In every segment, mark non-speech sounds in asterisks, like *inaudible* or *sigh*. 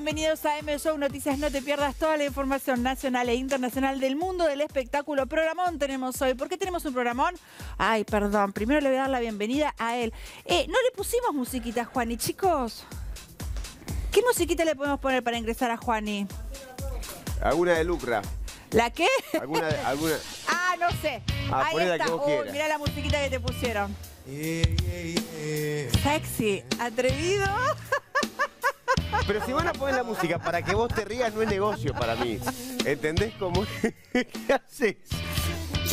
Bienvenidos a M Show Noticias. No te pierdas toda la información nacional e internacional del mundo del espectáculo. Programón tenemos hoy. ¿Por qué tenemos un programón? Ay, perdón. Primero le voy a dar la bienvenida a él. Eh, no le pusimos musiquita a Juani, chicos. ¿Qué musiquita le podemos poner para ingresar a Juani? Alguna de Lucra. ¿La qué? Alguna, de- alguna. *laughs* Ah, no sé. Ah, Ahí está. Uy, quieras. mirá la musiquita que te pusieron. Sexy, atrevido. *laughs* Pero si van a poner la música para que vos te rías, no es negocio para mí. ¿Entendés cómo? *laughs* ¿Qué haces?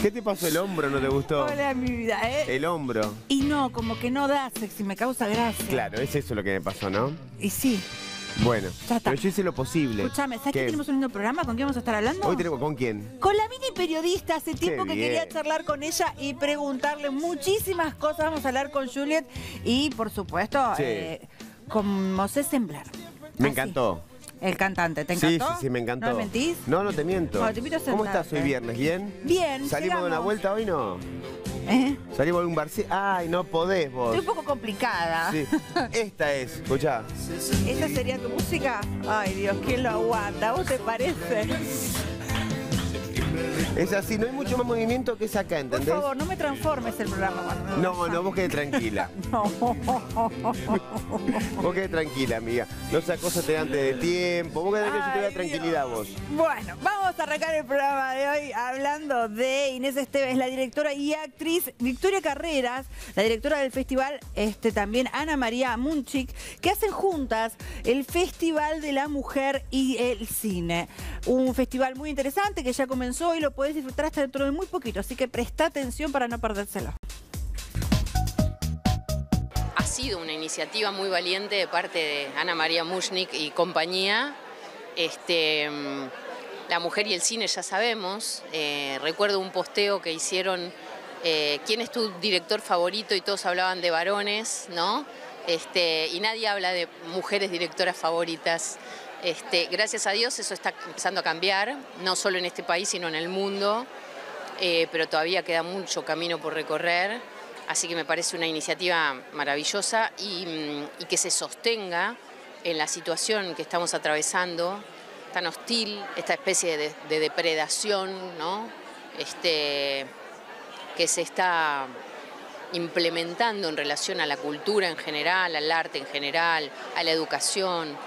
¿Qué te pasó el hombro? ¿No te gustó? Hola, mi vida, ¿eh? El hombro. Y no, como que no da sexy, me causa gracia. Claro, es eso lo que me pasó, ¿no? Y sí. Bueno, Ya está. pero yo hice lo posible. Escúchame, ¿sabes ¿Qué? que tenemos un lindo programa? ¿Con quién vamos a estar hablando? Hoy tenemos con quién? Con la mini periodista, hace tiempo que bien. quería charlar con ella y preguntarle muchísimas cosas. Vamos a hablar con Juliet y, por supuesto, Sí. eh, con Mosé Semblar. Me Así. encantó. El cantante, ¿te Sí, encantó? sí, sí, me encantó. ¿No me mentís? No, no te miento. Bueno, te invito a ¿Cómo estás hoy viernes? ¿Bien? Bien, ¿Salimos de una vuelta hoy no? ¿Eh? ¿Salimos de un bar? Ay, no podés vos. Estoy un poco complicada. Sí. Esta es, escuchá. ¿Esa sería tu música? Ay, Dios, ¿quién lo aguanta? ¿A ¿Vos te parece? Es así, no hay mucho más movimiento que es acá, Por ¿entendés? favor, no me transformes el programa cuando No, no, vos quedé tranquila. *laughs* No. *laughs* Vos quedé tranquila, amiga. No esas cosas te antes de tiempo. Vos quedé que yo te tranquilidad vos. Bueno, vamos a arrancar el programa de hoy hablando de Inés Esteves, la directora y actriz, Victoria Carreras, la directora del festival, este también Ana María Munchik, que hacen juntas el Festival de la Mujer y el Cine. Un festival muy interesante que ya comenzó y lo podés disfrutar hasta dentro de muy poquito, así que presta atención para no perdérselo. Ha sido una iniciativa muy valiente de parte de Ana María Mushnik y compañía. Este, mm, la mujer y el cine ya sabemos. Eh, recuerdo un posteo que hicieron, eh, ¿quién es tu director favorito? Y todos hablaban de varones, ¿no? Este, y nadie habla de mujeres directoras favoritas. Este, gracias a Dios eso está empezando a cambiar, no solo en este país, sino en el mundo. Eh, pero todavía queda mucho camino por recorrer, así que me parece una iniciativa maravillosa y, mm, que se sostenga en la situación que estamos atravesando, tan hostil, esta especie de, de depredación este, que se está implementando en relación a la cultura en general, al arte en general, a la educación.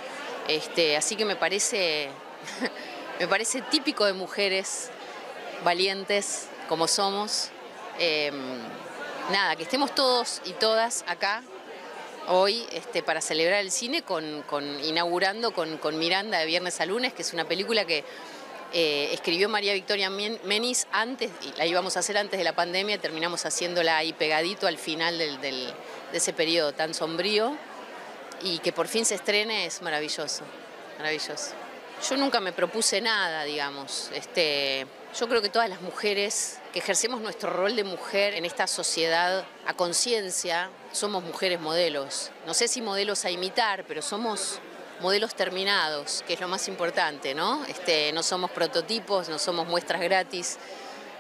Este, así que me parece, *laughs* me parece típico de mujeres valientes como somos. Eh, nada, que estemos todos y todas acá hoy este, para celebrar el cine, con, con- inaugurando con, Miranda de viernes a lunes, que es una película que eh, escribió María Victoria Men- Menis antes, y la íbamos a hacer antes de la pandemia, terminamos haciéndola ahí pegadito al final de ese periodo tan sombrío, y que por fin se estrene es maravilloso, maravilloso. Yo nunca me propuse nada, digamos. Este, yo creo que todas las mujeres que ejercemos nuestro rol de mujer en esta sociedad a conciencia, somos mujeres modelos. No sé si modelos a imitar, pero somos modelos terminados, que es lo más importante, ¿no? Este, no somos prototipos, no somos muestras gratis,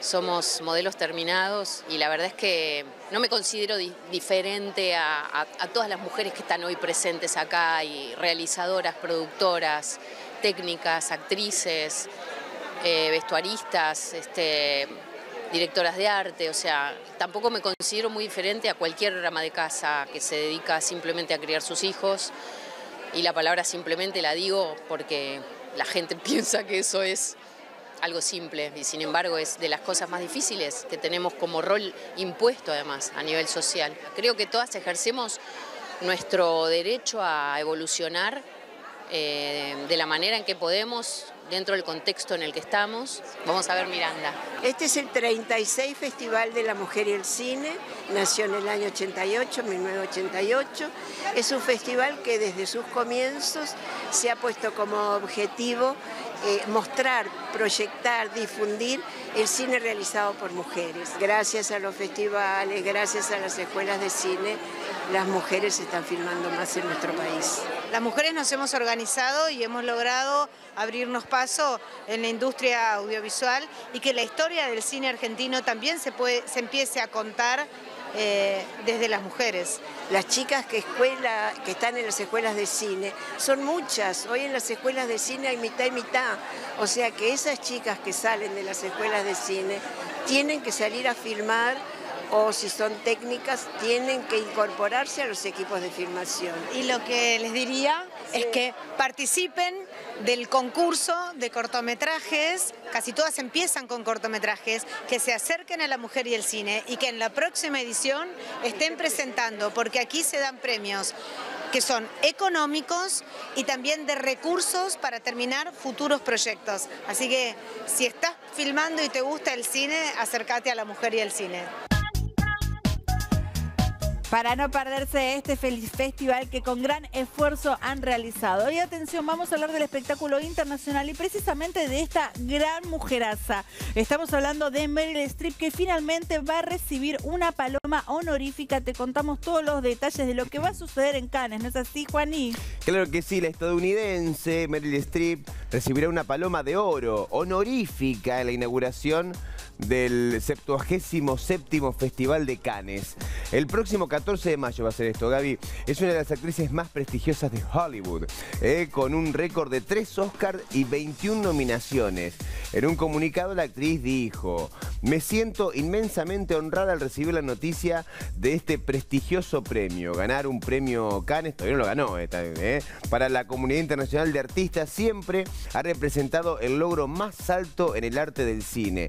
somos modelos terminados y la verdad es que no me considero di- diferente a, todas las mujeres que están hoy presentes acá y realizadoras, productoras, técnicas, actrices, eh, vestuaristas, este, directoras de arte, o sea, tampoco me considero muy diferente a cualquier ama de casa que se dedica simplemente a criar sus hijos. Y la palabra simplemente la digo porque la gente *laughs* piensa que eso es algo simple y sin embargo es de las cosas más difíciles que tenemos como rol impuesto además a nivel social. Creo que todas ejercemos nuestro derecho a evolucionar eh, de la manera en que podemos dentro del contexto en el que estamos. Vamos a ver Miranda. Este es el 36 Festival de la Mujer y el Cine, nació en el año 88, 1988. Es un festival que desde sus comienzos se ha puesto como objetivo eh, mostrar, proyectar, difundir el cine realizado por mujeres. Gracias a los festivales, gracias a las escuelas de cine, las mujeres están filmando más en nuestro país. Las mujeres nos hemos organizado y hemos logrado abrirnos paso en la industria audiovisual y que la historia del cine argentino también se, puede, se empiece a contar eh, desde las mujeres. Las chicas que, escuela, que están en las escuelas de cine son muchas. Hoy en las escuelas de cine hay mitad y mitad. O sea que esas chicas que salen de las escuelas de cine tienen que salir a filmar o si son técnicas, tienen que incorporarse a los equipos de filmación. Y lo que les diría es que participen del concurso de cortometrajes, casi todas empiezan con cortometrajes, que se acerquen a la mujer y el cine y que en la próxima edición estén presentando, porque aquí se dan premios que son económicos y también de recursos para terminar futuros proyectos. Así que si estás filmando y te gusta el cine, acércate a la mujer y el cine para no perderse este feliz festival que con gran esfuerzo han realizado. Y atención, vamos a hablar del espectáculo internacional y precisamente de esta gran mujeraza. Estamos hablando de Meryl Streep que finalmente va a recibir una paloma honorífica. Te contamos todos los detalles de lo que va a suceder en Cannes, ¿no es así, Juaní? Claro que sí, la estadounidense Meryl Streep recibirá una paloma de oro honorífica en la inauguración del 77 Festival de Cannes. El próximo 14 de mayo va a ser esto, Gaby. Es una de las actrices más prestigiosas de Hollywood, eh, con un récord de 3 Oscars y 21 nominaciones. En un comunicado la actriz dijo, me siento inmensamente honrada al recibir la noticia de este prestigioso premio. Ganar un premio Cannes, todavía no lo ganó, eh, eh, para la comunidad internacional de artistas siempre ha representado el logro más alto en el arte del cine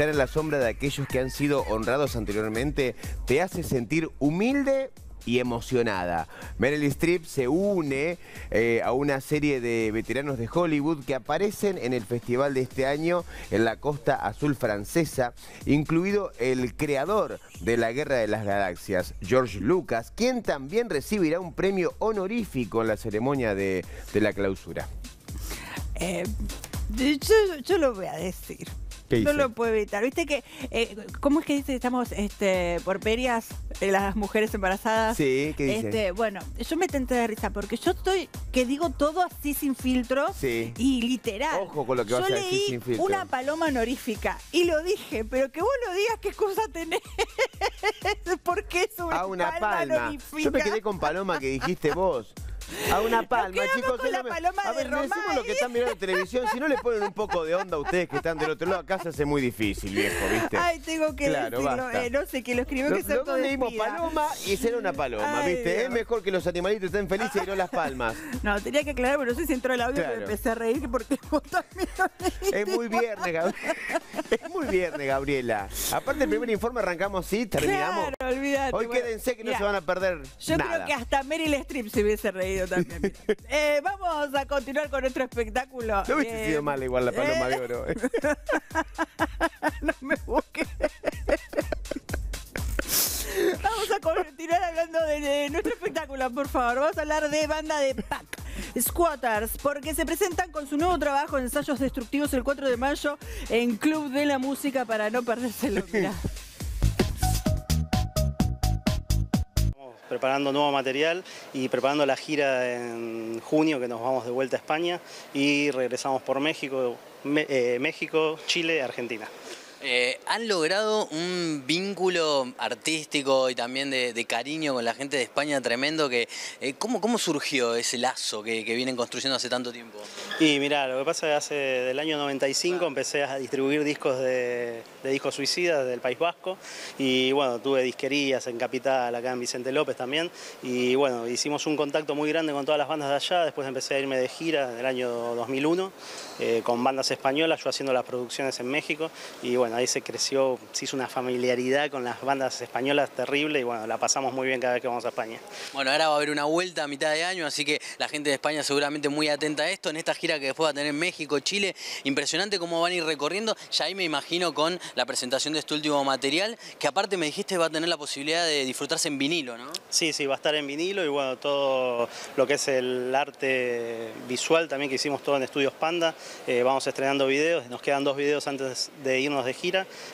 estar en la sombra de aquellos que han sido honrados anteriormente te hace sentir humilde y emocionada. Meryl Streep se une eh, a una serie de veteranos de Hollywood que aparecen en el festival de este año en la costa azul francesa, incluido el creador de la Guerra de las Galaxias, George Lucas, quien también recibirá un premio honorífico en la ceremonia de, la clausura. Eh, yo lo voy a decir. No lo puedo evitar. Viste que, eh, ¿cómo es que dice? Estamos este, por perias, eh, las mujeres embarazadas. Sí, ¿qué dice? Este, bueno, yo me tenté de risa porque yo estoy, que digo todo así sin filtro. Sí. Y literal. Ojo con lo que vas yo a decir sin filtro. una paloma honorífica y lo dije, pero que vos lo digas qué cosa tenés. *laughs* porque es una, ah, una palma. Yo me quedé con paloma que dijiste vos. A una palma, chicos. Con la paloma a ver, decimos lo que están mirando en televisión. Si no le ponen un poco de onda a ustedes que están del otro lado, acá se hace muy difícil, viejo, ¿viste? Ay, tengo que decirlo. Eh, no sé, que lo escribió que se Nosotros leímos paloma y ser una paloma, ¿viste? Es mejor que los animalitos estén felices y no las palmas. *laughs* No, tenía que aclarar, pero no sé si entró el audio, pero empecé a reír porque *laughs* vos también Es muy viernes, Gabriela. *laughs* Es muy viernes, Gabriela. Aparte, el primer informe arrancamos así, terminamos. Claro, olvídate. Hoy quédense que no se van a perder Yo creo que hasta Meryl Streep se hubiese reído también. *laughs* Eh, vamos a continuar con nuestro espectáculo. No hubiese sido eh, mal igual la paloma de oro. Eh. *laughs* no me busques. *laughs* Vamos a continuar hablando de, nuestro espectáculo, por favor. Vamos a hablar de banda de Pack. Squatters, porque se presentan con su nuevo trabajo Ensayos Destructivos el 4 de mayo en Club de la Música para no perdérselo. Mirá. Preparando nuevo material y preparando la gira en junio que nos vamos de vuelta a España y regresamos por México, eh, México, Chile, Argentina. Eh, han logrado un vínculo artístico y también de, cariño con la gente de España tremendo. Que, eh, ¿cómo, ¿Cómo surgió ese lazo que, vienen construyendo hace tanto tiempo? Y mira, lo que pasa es que hace del año 95 empecé a distribuir discos de, discos suicidas del País Vasco y bueno, tuve disquerías en Capital, acá en Vicente López también y bueno, hicimos un contacto muy grande con todas las bandas de allá, después empecé a irme de gira en el año 2001 eh, con bandas españolas, yo haciendo las producciones en México y bueno, ahí se creció, se hizo una familiaridad con las bandas españolas terrible y bueno, la pasamos muy bien cada vez que vamos a España. Bueno, ahora va a haber una vuelta a mitad de año, así que la gente de España seguramente muy atenta a esto, en esta gira que después va a tener México, Chile, impresionante cómo van a ir recorriendo, ya ahí me imagino con la presentación de este último material, que aparte me dijiste va a tener la posibilidad de disfrutarse en vinilo, ¿no? Sí, sí, va a estar en vinilo y bueno, todo lo que es el arte visual también que hicimos todo en Estudios Panda, eh, vamos estrenando videos, nos quedan dos videos antes de irnos de gira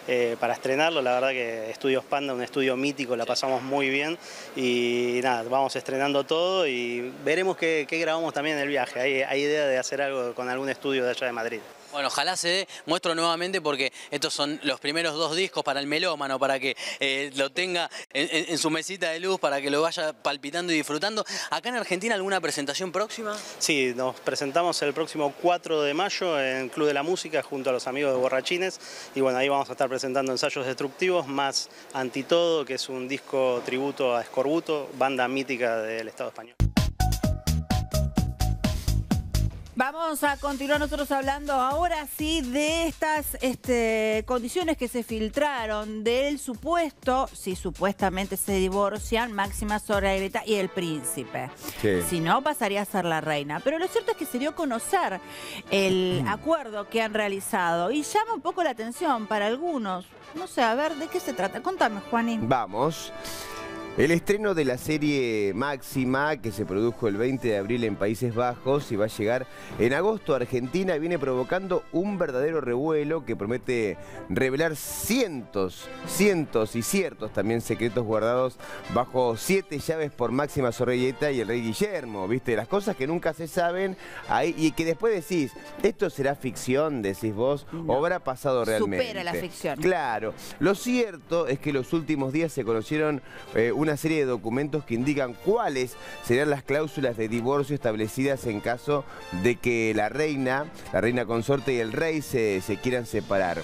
eh, para estrenarlo. La verdad que Estudios Panda, un estudio mítico, la pasamos muy bien y nada, vamos estrenando todo y veremos qué, grabamos también en el viaje. Hay, hay idea de hacer algo con algún estudio de allá de Madrid. Bueno, ojalá se dé. Muestro nuevamente porque estos son los primeros dos discos para el melómano, para que eh, lo tenga en, su mesita de luz, para que lo vaya palpitando y disfrutando. ¿Acá en Argentina alguna presentación próxima? Sí, nos presentamos el próximo 4 de mayo en Club de la Música junto a los amigos de Borrachines y bueno, ahí vamos a estar presentando ensayos destructivos más Antitodo, que es un disco tributo a Escorbuto, banda mítica del Estado español. Vamos a continuar nosotros hablando ahora sí de estas este, condiciones que se filtraron del supuesto, si supuestamente se divorcian, Máxima Soraya y el príncipe. Sí. Si no, pasaría a ser la reina. Pero lo cierto es que se dio a conocer el acuerdo que han realizado y llama un poco la atención para algunos. No sé, a ver, ¿de qué se trata? Contame, Juanín. Vamos. El estreno de la serie Máxima, que se produjo el 20 de abril en Países Bajos y va a llegar en agosto a Argentina, viene provocando un verdadero revuelo que promete revelar cientos, cientos y ciertos también secretos guardados bajo siete llaves por Máxima Sorrelleta y el rey Guillermo, ¿viste? Las cosas que nunca se saben ahí y que después decís, ¿esto será ficción? Decís vos, o habrá pasado realmente. Supera la ficción. Claro. Lo cierto es que los últimos días se conocieron eh, una serie de documentos que indican cuáles serán las cláusulas de divorcio establecidas en caso de que la reina, la reina consorte y el rey se, se quieran separar.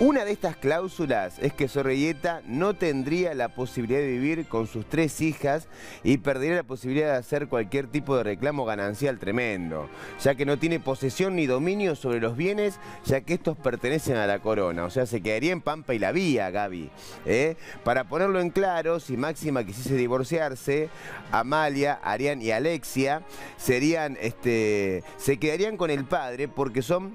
Una de estas cláusulas es que Sorrelleta no tendría la posibilidad de vivir con sus tres hijas y perdería la posibilidad de hacer cualquier tipo de reclamo ganancial tremendo, ya que no tiene posesión ni dominio sobre los bienes, ya que estos pertenecen a la corona. O sea, se quedaría en Pampa y la Vía, Gaby. ¿eh? Para ponerlo en claro, si Máxima quisiese divorciarse, Amalia, Arián y Alexia serían, este, se quedarían con el padre porque son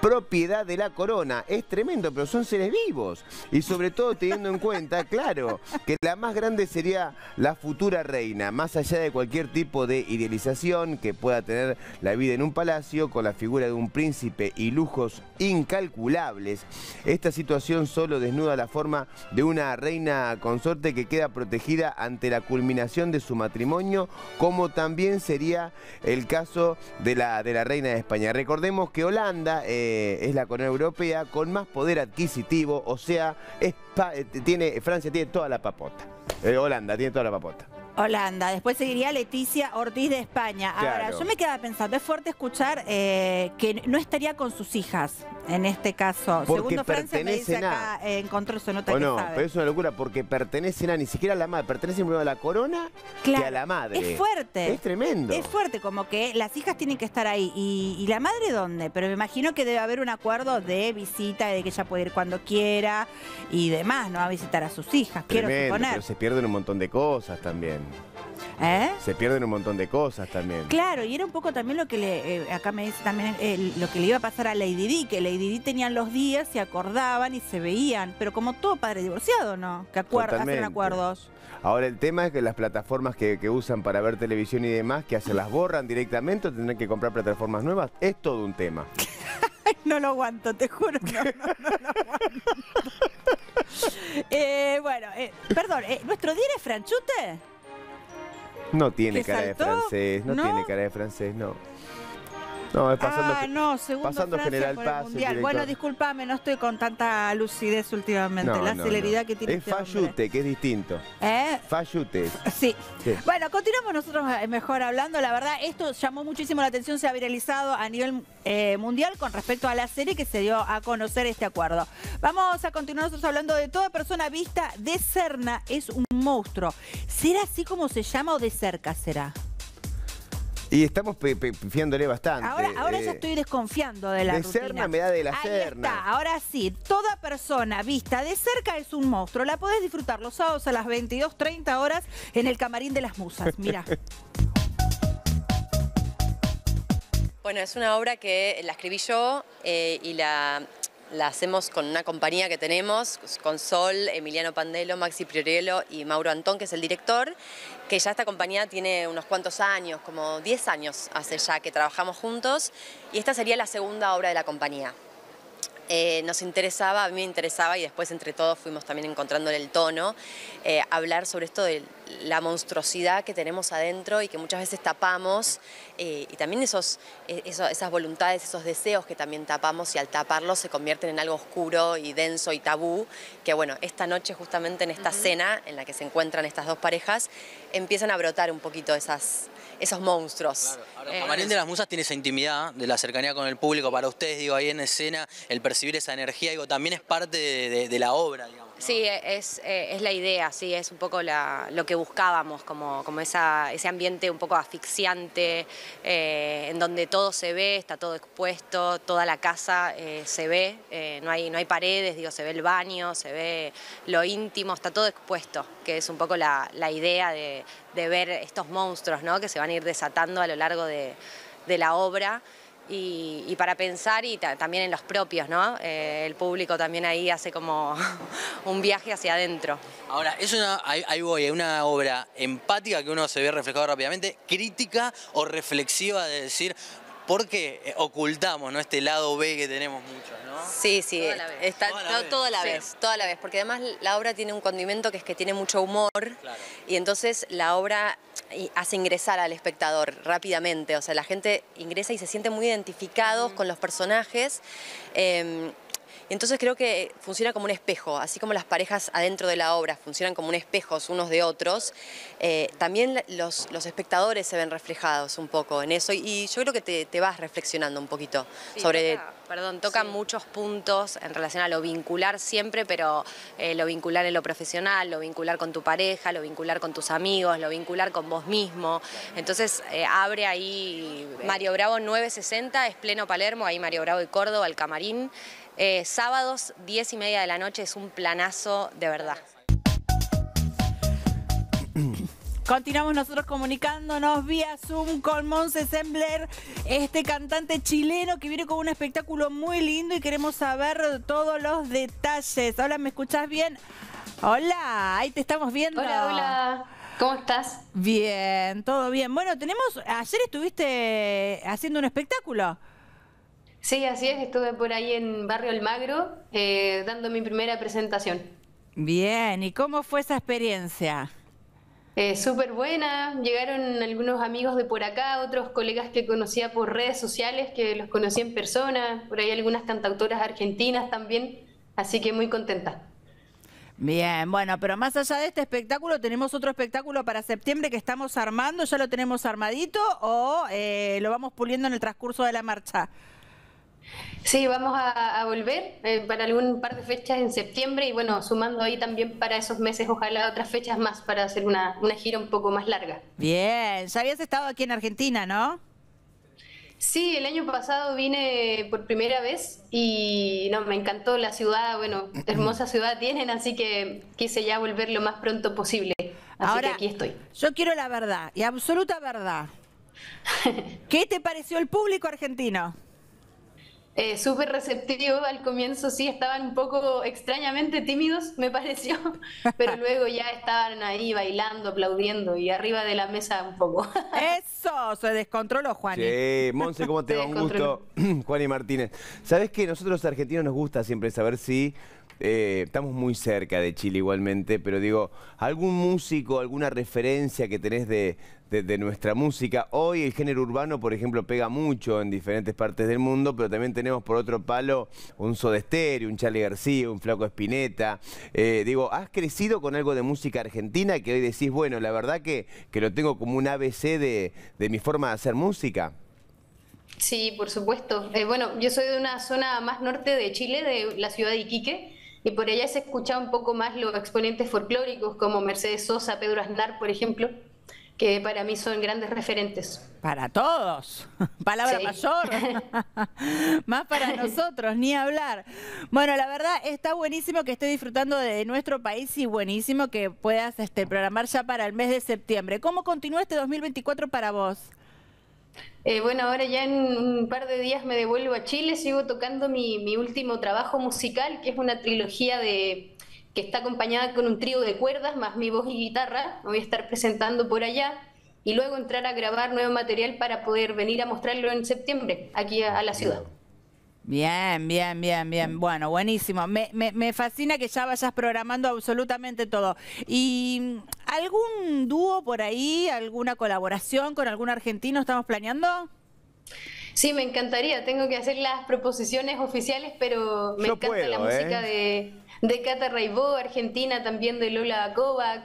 propiedad de la corona. Es tremendo, pero son seres vivos. Y sobre todo teniendo en cuenta, *laughs* claro, que la más grande sería la futura reina, más allá de cualquier tipo de idealización que pueda tener la vida en un palacio con la figura de un príncipe y lujos incalculables. Esta situación solo desnuda la forma de una reina consorte que queda protegida ante la culminación de su matrimonio, como también sería el caso de la, de la reina de España. Recordemos que Holanda... eh, es la corona europea con más poder adquisitivo, o sea, eh, tiene, Francia tiene toda la papota. Eh, Holanda tiene toda la papota. Holanda, después seguiría Leticia Ortiz de España. Ahora, Claro. yo me quedaba pensando, es fuerte escuchar eh, que no estaría con sus hijas, en este caso. Porque Segundo Francia me dice a- acá, eh, encontró su nota O que no, sabe. pero es una locura porque pertenecen a ni siquiera a la madre, pertenecen primero a la corona Claro, que a la madre. Es fuerte. Es tremendo. Es fuerte, como que las hijas tienen que estar ahí. ¿Y, y la madre dónde? Pero me imagino que debe haber un acuerdo de visita, de que ella puede ir cuando quiera y demás, ¿no? A visitar a sus hijas, quiero Tremendo, suponer. pero se pierden un montón de cosas también. ¿Eh? Se pierden un montón de cosas también. Claro, y era un poco también lo que le, eh, acá me dice también eh, lo que le iba a pasar a Lady Di, que Lady Di tenían los días, se acordaban y se veían, pero como todo padre divorciado, ¿no? Que acuer- hacen acuerdos. Ahora el tema es que las plataformas que, que usan para ver televisión y demás, que hacen las borran directamente o tendrán que comprar plataformas nuevas, es todo un tema. *laughs* No lo aguanto, te juro, no, no, no lo aguanto. *laughs* Eh, bueno, perdón, ¿nuestro día es franchute? No tiene ¿Que cara de francés, no, ¿No? tiene cara de francés, no. No, es pasando. ah, no, segundo pasando Francia General por el Paz, el Mundial. Bueno, discúlpame, no estoy con tanta lucidez últimamente. No, la no, celeridad no. que tiene Es este hombre. Fayute, que es distinto. ¿Eh? Fayute. Sí. Sí. Bueno, continuamos nosotros eh, mejor hablando. La verdad, esto llamó muchísimo la atención, se ha viralizado a nivel eh, mundial con respecto a la serie que se dio a conocer este acuerdo. Vamos a continuar nosotros hablando de toda persona vista de Cerna es un monstruo. ¿Será así como se llama o de cerca será? Y estamos pe- pe- pifiándole bastante. Ahora, ahora ya eh, estoy desconfiando de la de rutina. Serna me da de la Ahí Serna. está, ahora sí, toda persona vista de cerca es un monstruo. La podés disfrutar los sábados a las 22.30 horas en el Camarín de las Musas. Mira. *laughs* Bueno, es una obra que la escribí yo eh, y la, la hacemos con una compañía que tenemos, con Sol, Emiliano Pandelo, Maxi Priorello y Mauro Antón, que es el director, que ya esta compañía tiene unos cuantos años, como 10 años hace ya que trabajamos juntos, y esta sería la segunda obra de la compañía. Eh, nos interesaba, a mí me interesaba y después entre todos fuimos también encontrando el tono, eh, hablar sobre esto de la monstruosidad que tenemos adentro y que muchas veces tapamos eh, y también esos, esas voluntades, esos deseos que también tapamos y al taparlos se convierten en algo oscuro y denso y tabú, que bueno, esta noche justamente en esta cena en la que se encuentran estas dos parejas empiezan a brotar un poquito esas, esos monstruos. Claro. De las Musas tiene esa intimidad de la cercanía con el público. Para ustedes, digo, ahí en escena, el percibir esa energía, digo, también es parte de, la obra, digamos. Sí, es, eh, es, la idea, sí, es un poco lo que buscábamos, como, como esa, ese ambiente un poco asfixiante, eh, en donde todo se ve, está todo expuesto, toda la casa eh, se ve, no, hay, no hay paredes, digo, se ve el baño, se ve lo íntimo, está todo expuesto, que es un poco la, idea de, ver estos monstruos ¿no? que se van a ir desatando a lo largo de, de la obra y, para pensar y también en los propios, ¿no? Eh, el público también ahí hace como *laughs* un viaje hacia adentro. Ahora, es una, ahí, voy, es una obra empática que uno se ve reflejado rápidamente, crítica o reflexiva de decir, ¿por qué ocultamos ¿no? este lado B que tenemos muchos? ¿no? Sí, sí, toda la vez, está, toda la, vez. toda la vez, porque además la obra tiene un condimento que es que tiene mucho humor y entonces la obra hace ingresar al espectador rápidamente, o sea, la gente ingresa y se siente muy identificados con los personajes. Em, entonces creo que funciona como un espejo, así como las parejas adentro de la obra funcionan como un espejo unos de otros, eh, también los, espectadores se ven reflejados un poco en eso. Y yo creo que te, vas reflexionando un poquito sobre... perdón, tocan muchos puntos en relación a lo vincular siempre, pero eh, lo vincular en lo profesional, lo vincular con tu pareja, lo vincular con tus amigos, lo vincular con vos mismo. Entonces eh, abre ahí Mario Bravo 960, es pleno Palermo, ahí Mario Bravo y Córdoba, el camarín. Eh, sábados, 10 y media de la noche, es un planazo de verdad. *clears throat* Continuamos nosotros comunicándonos vía Zoom con Monse Sembler, este cantante chileno que viene con un espectáculo muy lindo y queremos saber todos los detalles. Hola, ¿me escuchás bien? Hola, ahí te estamos viendo. Hola, hola. ¿Cómo estás? Bien, todo bien. Bueno, tenemos, ayer estuviste haciendo un espectáculo. Sí, así es, estuve por ahí en Barrio Almagro eh, dando mi primera presentación. Bien, ¿y cómo fue esa experiencia? Eh, Súper buena, llegaron algunos amigos de por acá, otros colegas que conocía por redes sociales, que los conocí en persona, por ahí algunas cantautoras argentinas también, así que muy contenta. Bien, bueno, pero más allá de este espectáculo, tenemos otro espectáculo para septiembre que estamos armando, ¿ya lo tenemos armadito o eh, lo vamos puliendo en el transcurso de la marcha? Sí, vamos a, volver eh, para algún par de fechas en septiembre y bueno, sumando ahí también para esos meses, ojalá otras fechas más para hacer una, gira un poco más larga. Bien, ya habías estado aquí en Argentina, ¿no? Sí, el año pasado vine por primera vez y no, me encantó la ciudad, bueno, hermosa *clears throat* ciudad tienen, así que quise ya volver lo más pronto posible. Así Ahora, que aquí estoy. Yo quiero la verdad, y absoluta verdad. *laughs* ¿Qué te pareció el público argentino? Eh, súper receptivo al comienzo, sí, estaban un poco extrañamente tímidos, me *laughs* pareció, pero *laughs* luego ya estaban ahí bailando, aplaudiendo y arriba de la mesa un poco. *laughs* Eso, se descontroló, Juan. Sí, Monse, ¿cómo te va? Un gusto, *clears throat* Juan y Martínez. ¿Sabes que nosotros los argentinos nos gusta siempre saber si eh, estamos muy cerca de Chile igualmente, pero digo, ¿algún músico, alguna referencia que tenés de, nuestra música? Hoy el género urbano, por ejemplo, pega mucho en diferentes partes del mundo, pero también tenemos por otro palo un Soda un Charlie García, un Flaco Espineta. Eh, digo, ¿has crecido con algo de música argentina que hoy decís, bueno, la verdad que, que lo tengo como un ABC de, de mi forma de hacer música? Sí, por supuesto. Eh, bueno, yo soy de una zona más norte de Chile, de la ciudad de Iquique, y por allá se escucha un poco más los exponentes folclóricos como Mercedes Sosa, Pedro Aznar, por ejemplo, que para mí son grandes referentes. Para todos, *laughs* palabra mayor, *laughs* más para nosotros, ni hablar. Bueno, la verdad está buenísimo que esté disfrutando de nuestro país y buenísimo que puedas este, programar ya para el mes de septiembre. ¿Cómo continúa este 2024 para vos? Eh, bueno, ahora ya en un par de días me devuelvo a Chile, sigo tocando mi, último trabajo musical, que es una trilogía de que está acompañada con un trío de cuerdas, más mi voz y guitarra, me voy a estar presentando por allá, y luego entrar a grabar nuevo material para poder venir a mostrarlo en septiembre, aquí a, la ciudad. Bien, bien, bien, bien. Bueno, buenísimo. Me, me, me fascina que ya vayas programando absolutamente todo. ¿Y algún dúo por ahí, alguna colaboración con algún argentino estamos planeando? Sí, me encantaría. Tengo que hacer las proposiciones oficiales, pero me Yo encanta puedo, la música ¿eh? de, de Cata Raibó, Argentina también de Lola Kovac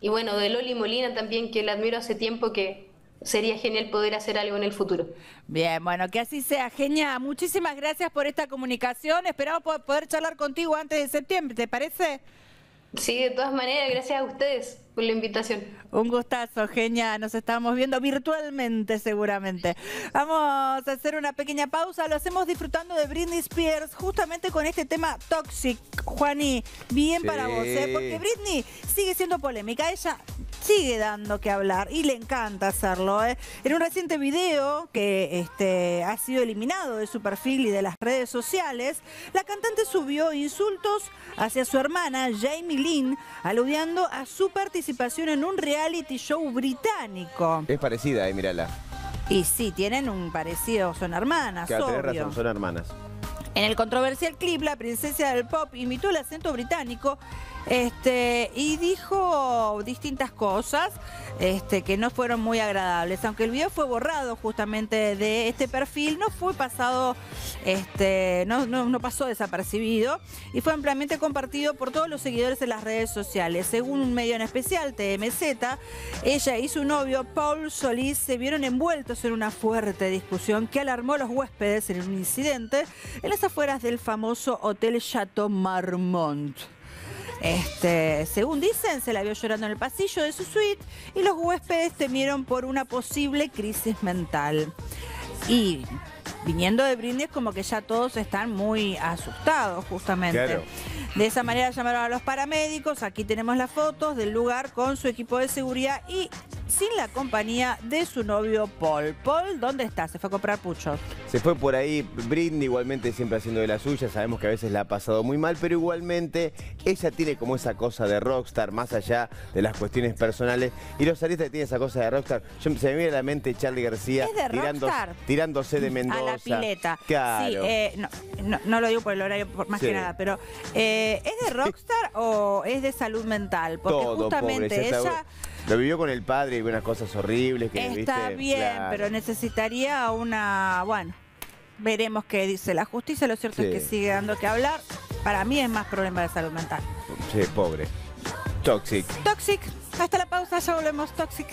y bueno, de Loli Molina también, que la admiro hace tiempo, que sería genial poder hacer algo en el futuro. Bien, bueno, que así sea. Genia, muchísimas gracias por esta comunicación. Esperamos po- poder charlar contigo antes de septiembre, ¿te parece? Sí, de todas maneras, gracias a ustedes por la invitación. Un gustazo, genia. Nos estamos viendo virtualmente seguramente. Vamos a hacer una pequeña pausa. Lo hacemos disfrutando de Britney Spears justamente con este tema Toxic. Juani, bien Sí. para vos, ¿eh? Porque Britney sigue siendo polémica. Ella sigue dando que hablar y le encanta hacerlo. ¿eh? En un reciente video que este, ha sido eliminado de su perfil y de las redes sociales, la cantante subió insultos hacia su hermana Jamie Lynn, aludiendo a su participación en un reality show británico. Es parecida, eh, mírala. Y sí, tienen un parecido, son hermanas, Que tenés obvio. razón, son hermanas. En el controversial clip, la princesa del pop imitó el acento británico este, y dijo distintas cosas este, que no fueron muy agradables. Aunque el video fue borrado justamente de este perfil, no fue pasado, este, no, pasó desapercibido y fue ampliamente compartido por todos los seguidores en las redes sociales. Según un medio en especial, TMZ, ella y su novio Paul Solís se vieron envueltos en una fuerte discusión que alarmó a los huéspedes en un incidente en las afueras del famoso Hotel Chateau Marmont. Este, según dicen, se la vio llorando en el pasillo de su suite y los huéspedes temieron por una posible crisis mental. Y viniendo de Britney es como que ya todos están muy asustados justamente. Claro. De esa manera llamaron a los paramédicos, aquí tenemos las fotos del lugar con su equipo de seguridad y sin la compañía de su novio Paul. Paul, ¿dónde está? Se fue a comprar puchos. Se fue por ahí Britney, igualmente siempre haciendo de la suya. Sabemos que a veces la ha pasado muy mal, pero igualmente ella tiene como esa cosa de rockstar, más allá de las cuestiones personales. Y los artistas tienen esa cosa de rockstar. Yo, se me viene a la mente Charlie García ¿Es de rockstar? tirándose de Mendoza. A la pileta. Claro. Sí, eh, no, no, no lo digo por el horario, por más Sí. que nada, pero eh, ¿es de rockstar o es de salud mental? Porque Todo, justamente pobre, ella Lo vivió con el padre y unas cosas horribles que está ¿viste? bien, Claro. pero necesitaría una, bueno, veremos qué dice la justicia. Lo cierto es que sigue dando que hablar. Para mí es más problema de salud mental. Sí, pobre. Toxic. Toxic, hasta la pausa, ya volvemos. Toxic.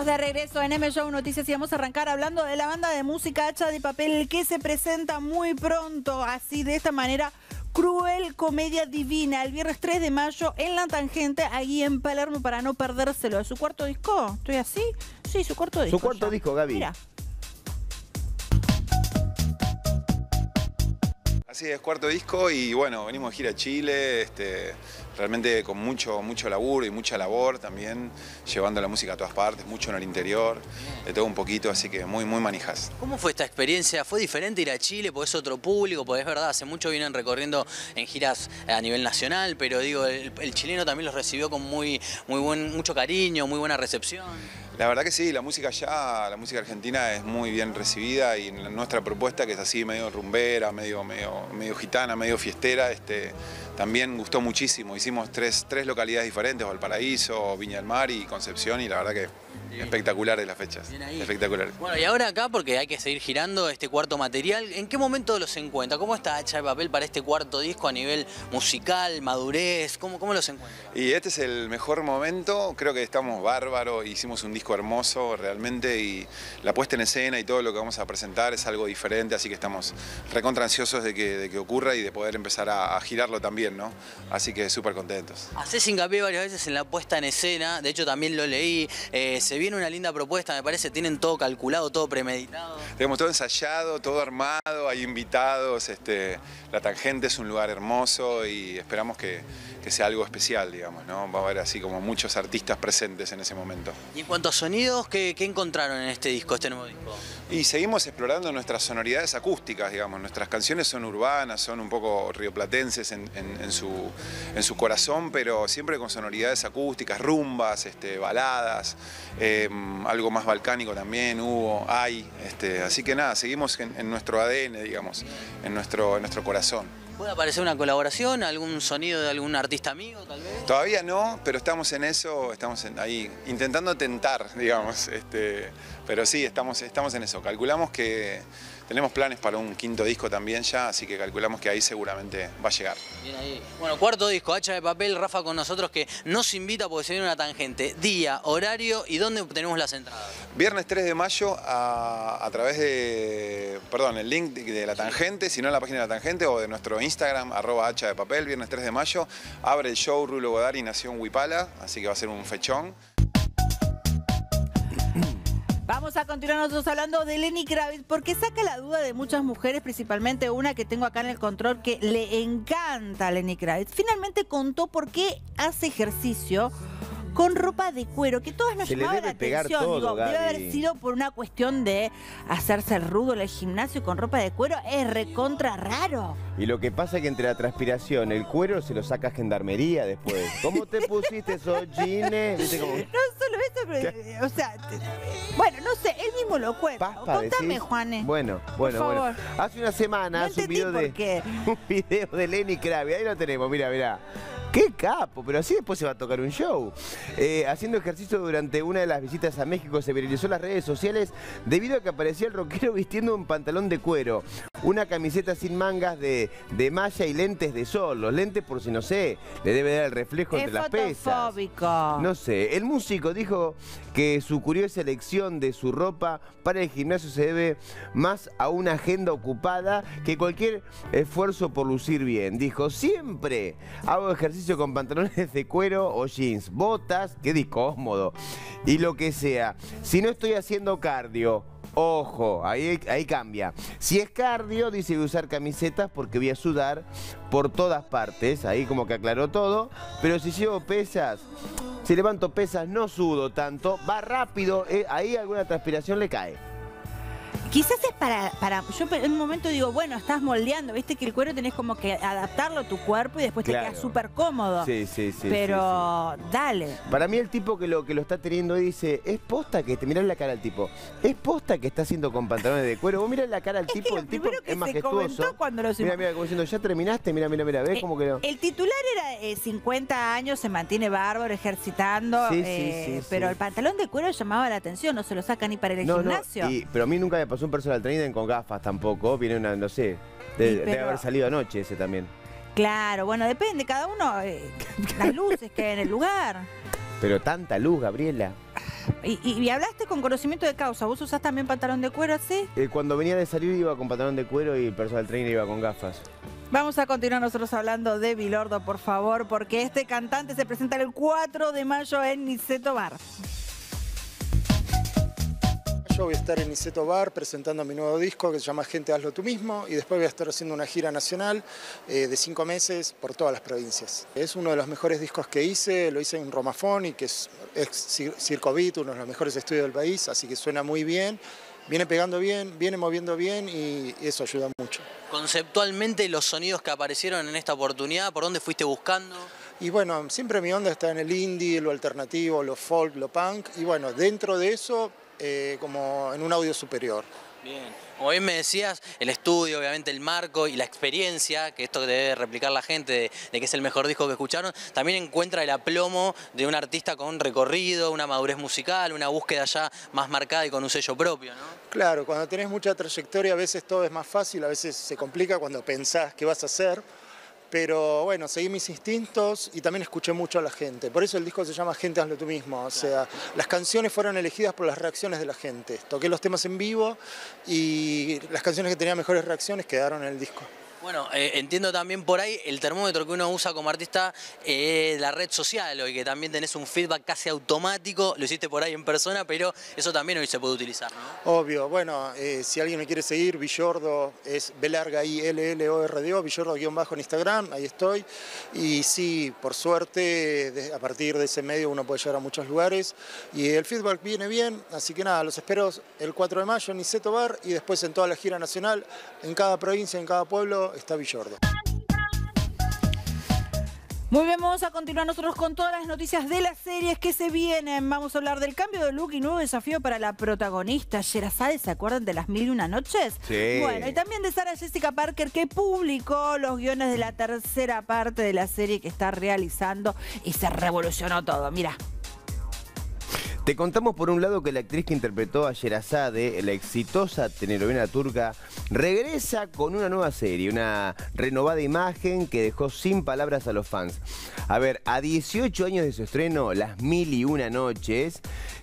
Estamos de regreso en M Show Noticias y vamos a arrancar hablando de la banda de música Hacha de Papel que se presenta muy pronto, así de esta manera. Cruel Comedia Divina, el viernes 3 de mayo en La Tangente, ahí en Palermo, para no perdérselo. ¿Es su cuarto disco? ¿Estoy así? Sí, su cuarto disco. Su cuarto ya. disco, Gaby. Mira. Así es, cuarto disco y bueno, venimos de gira a Chile, este, realmente con mucho, mucho laburo y mucha labor también, llevando la música a todas partes, mucho en el interior, de todo un poquito, así que muy, muy manijas. ¿Cómo fue esta experiencia? ¿Fue diferente ir a Chile? Porque es otro público, porque es verdad, hace mucho vienen recorriendo en giras a nivel nacional, pero digo, el, el chileno también los recibió con muy, muy buen, mucho cariño, muy buena recepción. La verdad que sí, la música allá, la música argentina es muy bien recibida y nuestra propuesta, que es así medio rumbera, medio, medio, medio gitana, medio fiestera, este, también gustó muchísimo. Hicimos tres, tres localidades diferentes, Valparaíso, Viña del Mar y Concepción, y la verdad que espectaculares las fechas. Espectaculares. Bueno, y ahora acá, porque hay que seguir girando este cuarto material, ¿en qué momento los encuentra? ¿Cómo está Hacha de Papel para este cuarto disco a nivel musical, madurez? ¿Cómo, cómo los encuentra? Y este es el mejor momento, creo que estamos bárbaros, hicimos un disco hermoso realmente y la puesta en escena y todo lo que vamos a presentar es algo diferente, así que estamos recontra ansiosos de que, de que ocurra y de poder empezar a, a girarlo también, ¿no? Así que súper contentos. Hacés hincapié varias veces en la puesta en escena, de hecho también lo leí, eh, se viene una linda propuesta, me parece, tienen todo calculado, todo premeditado. Tenemos todo ensayado, todo armado, hay invitados, este, La Tangente es un lugar hermoso y esperamos que, que sea algo especial, digamos, ¿no? Va a haber así como muchos artistas presentes en ese momento. Y en cuanto a sonidos, ¿qué, qué encontraron en este disco, este nuevo disco? Y seguimos explorando nuestras sonoridades acústicas, digamos. Nuestras canciones son urbanas, son un poco rioplatenses en, en- en su, en su corazón, pero siempre con sonoridades acústicas, rumbas, este, baladas, eh, algo más balcánico también hubo, hay. Este, así que nada, seguimos en, en nuestro ADN, digamos, en nuestro, en nuestro corazón. ¿Puede aparecer una colaboración, algún sonido de algún artista amigo, tal vez? Todavía no, pero estamos en eso, estamos ahí intentando tentar, digamos. Este, pero sí, estamos, estamos en eso. Calculamos que tenemos planes para un quinto disco también ya, así que calculamos que ahí seguramente va a llegar. Bien ahí. Bueno, cuarto disco, Hacha de Papel, Rafa con nosotros que nos invita porque se viene una tangente. Día, horario y dónde tenemos las entradas. Viernes 3 de mayo a, a través de, perdón, el link de, de la tangente, si no en la página de la tangente o de nuestro Instagram, arroba hacha de papel, viernes 3 de mayo, abre el show Rulo Godari Nación Huipala, así que va a ser un fechón. Vamos a continuar nosotros hablando de Lenny Kravitz porque saca la duda de muchas mujeres, principalmente una que tengo acá en el control que le encanta a Lenny Kravitz. Finalmente contó por qué hace ejercicio con ropa de cuero, que todas nos Se le llamaba la atención. todo, Digo, debe haber sido por una cuestión de hacerse el rudo en el gimnasio con ropa de cuero. Es recontra raro. Y lo que pasa es que entre la transpiración, el cuero se lo saca gendarmería después. ¿Cómo te *laughs* pusiste esos jeans? ¿Viste cómo- No pero, eh, o sea, te- bueno, no sé, él mismo lo cuenta. Contame? Juanes. Bueno, bueno, bueno. favor. Hace una semana No hace un video de qué. *laughs* un video de Lenny Kravitz. Ahí lo tenemos, mira, mira. ¡Qué capo! Pero así después se va a tocar un show. Eh, haciendo ejercicio durante una de las visitas a México se viralizó las redes sociales debido a que aparecía el rockero vistiendo un pantalón de cuero, una camiseta sin mangas de, de malla y lentes de sol. Los lentes, por si no sé, le debe dar el reflejo Es entre las pesas. No sé, el músico dijo que su curiosa elección de su ropa para el gimnasio se debe más a una agenda ocupada que cualquier esfuerzo por lucir bien. Dijo, siempre hago ejercicio con pantalones de cuero o jeans, botas, quede cómodo, y lo que sea. Si no estoy haciendo cardio, Ojo, ahí, ahí cambia. Si es cardio, dice voy a usar camisetas porque voy a sudar por todas partes. Ahí como que aclaró todo. Pero si llevo pesas, si levanto pesas, no sudo tanto. Va rápido, eh, ahí alguna transpiración le cae. Quizás es para, para. Yo en un momento digo, bueno, estás moldeando, viste que el cuero tenés como que adaptarlo a tu cuerpo y después te queda súper cómodo. Sí, sí, sí. Pero dale. Para mí el tipo que lo que lo está teniendo dice, es posta que te mirás la cara al tipo, es posta que está haciendo con pantalones de cuero. Vos mirás la cara al *laughs* tipo, el tipo que es se majestuoso. comentó cuando lo Mira, mira, como diciendo, ya terminaste, mira, mira, mira, ves Eh, como que no. El titular era eh, 50 años, se mantiene bárbaro, ejercitando, Sí, sí, eh, pero el pantalón de cuero llamaba la atención, no se lo saca ni para al No, no, gimnasio. y- pero a mí nunca me pasó un personal trainer con gafas tampoco. Viene una, no sé, de- haber salido anoche ese también. Claro, bueno, depende, cada uno, eh, las luces que hay en el lugar. Pero tanta luz, Gabriela. Y, y- y hablaste con conocimiento de causa, ¿vos usás también pantalón de cuero así? Eh, cuando venía de salir iba con pantalón de cuero y el personal trainer iba con gafas. Vamos a continuar nosotros hablando de Bilordo, por favor, porque este cantante se presenta el 4 de mayo en Niceto Bar. Voy a estar en Niceto Bar presentando mi nuevo disco que se llama Gente Hazlo Tú Mismo y después voy a estar haciendo una gira nacional eh, de cinco meses por todas las provincias. Es uno de los mejores discos que hice, lo hice en Romafoni, que es ex Cir- Circo Beat, uno de los mejores estudios del país, así que suena muy bien, viene pegando bien, viene moviendo bien y eso ayuda mucho. Conceptualmente, los sonidos que aparecieron en esta oportunidad, ¿por dónde fuiste buscando? Y bueno, siempre mi onda está en el indie, lo alternativo, lo folk, lo punk. Y bueno, dentro de eso, eh, como en un audio superior. Bien. Como bien me decías, el estudio, obviamente el marco y la experiencia, que esto debe replicar la gente de, de que es el mejor disco que escucharon, también encuentra el aplomo de un artista con recorrido, una madurez musical, una búsqueda ya más marcada y con un sello propio, ¿no? Claro, cuando tenés mucha trayectoria a veces todo es más fácil, a veces se complica cuando pensás qué vas a hacer. Pero bueno, seguí mis instintos y también escuché mucho a la gente. Por eso el disco se llama Gente hazlo tú mismo. O sea, las canciones fueron elegidas por las reacciones de la gente. Toqué los temas en vivo y las canciones que tenían mejores reacciones quedaron en el disco. Bueno, eh, entiendo también por ahí el termómetro que uno usa como artista, eh, la red social, hoy que también tenés un feedback casi automático, lo hiciste por ahí en persona, pero eso también hoy se puede utilizar, ¿no? Obvio, bueno, eh, si alguien me quiere seguir, Villordo es B larga I L L O R D O, Villordo guion bajo en Instagram, ahí estoy. Y sí, por suerte, a partir de ese medio uno puede llegar a muchos lugares y el feedback viene bien, así que nada, los espero el 4 de mayo en Niceto Bar y después en toda la gira nacional, en cada provincia, en cada pueblo está Villordo. Muy bien, vamos a continuar nosotros con todas las noticias de las series que se vienen. Vamos a hablar del cambio de look y nuevo desafío para la protagonista Sherazade. ¿Se acuerdan de las mil y una noches? Sí. Bueno, y también de Sara Jessica Parker que publicó los guiones de la tercera parte de la serie que está realizando y se revolucionó todo. Mira. Te contamos por un lado que la actriz que interpretó a Sherazade, la exitosa telenovela turca, regresa con una nueva serie, una renovada imagen que dejó sin palabras a los fans. A ver, a 18 años de su estreno, Las Mil y Una Noches,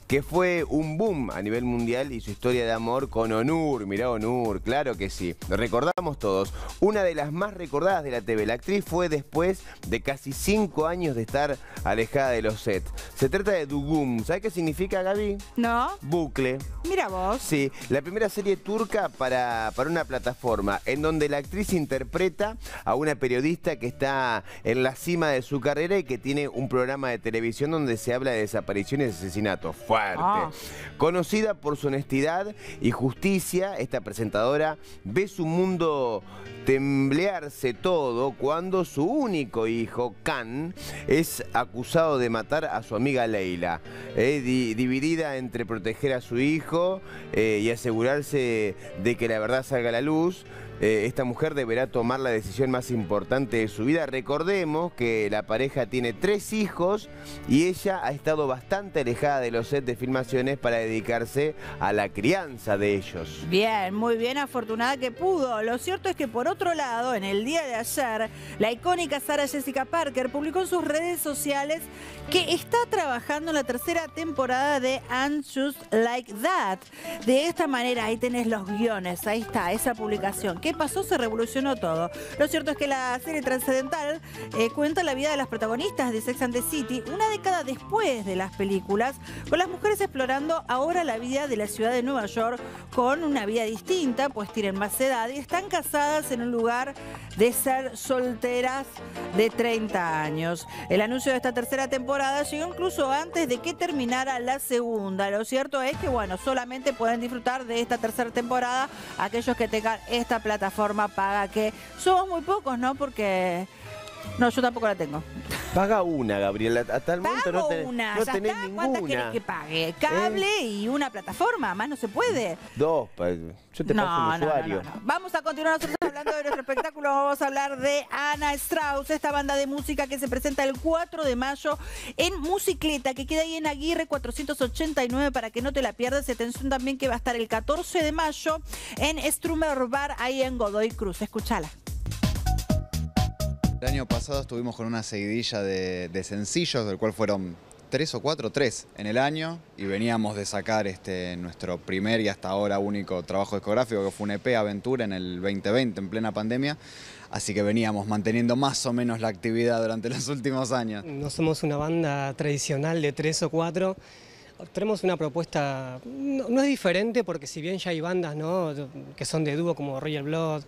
que fue un boom a nivel mundial y su historia de amor con Onur, mirá Onur, claro que sí, lo recordamos todos. Una de las más recordadas de la TV, la actriz fue después de casi 5 años de estar alejada de los sets. Se trata de Dugum, ¿sabes qué significa Gaby? ¿No? Bucle. Mira vos. Sí, la primera serie turca para, para una plataforma en donde la actriz interpreta a una periodista que está en la cima de su carrera y que tiene un programa de televisión donde se habla de desapariciones y asesinatos. Fuerte. Ah. Conocida por su honestidad y justicia, esta presentadora ve su mundo temblearse todo cuando su único hijo, Khan, es acusado de matar a su amiga Leila. Eh, di- dividida entre proteger a su hijo eh, y asegurarse de que la verdad salga a la luz. eh, esta mujer deberá tomar la decisión más importante de su vida. Recordemos que la pareja tiene tres hijos y ella ha estado bastante alejada de los sets de filmaciones para dedicarse a la crianza de ellos. Bien, muy bien, afortunada que pudo. Lo cierto es que por otro lado, en el día de ayer, la icónica Sara Jessica Parker publicó en sus redes sociales que está trabajando en la tercera temporada de And Just Like That. De esta manera, ahí tenés los guiones, ahí está, esa publicación. ¿Qué pasó? Se revolucionó todo. Lo cierto es que la serie trascendental eh, cuenta la vida de las protagonistas de Sex and the City una década después de las películas, con las mujeres explorando ahora la vida de la ciudad de Nueva York con una vida distinta, pues tienen más edad y están casadas en un lugar de ser solteras de 30 años. El anuncio de esta tercera temporada llegó incluso antes de que terminara la segunda. Lo cierto es que, bueno, solamente pueden disfrutar de esta tercera temporada aquellos que tengan esta plataforma paga, que somos muy pocos, ¿no? Porque... No, yo tampoco la tengo. Paga una, Gabriela. Hasta el momento no, tenés, una, no ya tenés está. ¿Cuántas querés ninguna. que pague? Cable y una plataforma, más no se puede. Dos, pa- yo te No, paso un usuario. no, no. Vamos a continuar nosotros hablando de nuestro espectáculo. Vamos a hablar de Ana Strauss, esta banda de música que se presenta el 4 de mayo en Musicleta, que queda ahí en Aguirre 489 para que no te la pierdas. Y atención también que va a estar el 14 de mayo en Strummer Bar, ahí en Godoy Cruz. Escúchala. El año pasado estuvimos con una seguidilla de, sencillos, del cual fueron tres o cuatro, tres en el año, y veníamos de sacar este, nuestro primer y hasta ahora único trabajo discográfico, que fue un EP Aventura en el 2020, en plena pandemia. Así que veníamos manteniendo más o menos la actividad durante los últimos años. No somos una banda tradicional de tres o cuatro. Tenemos una propuesta, no, es diferente porque si bien ya hay bandas ¿no? que son de dúo como Royal Blood,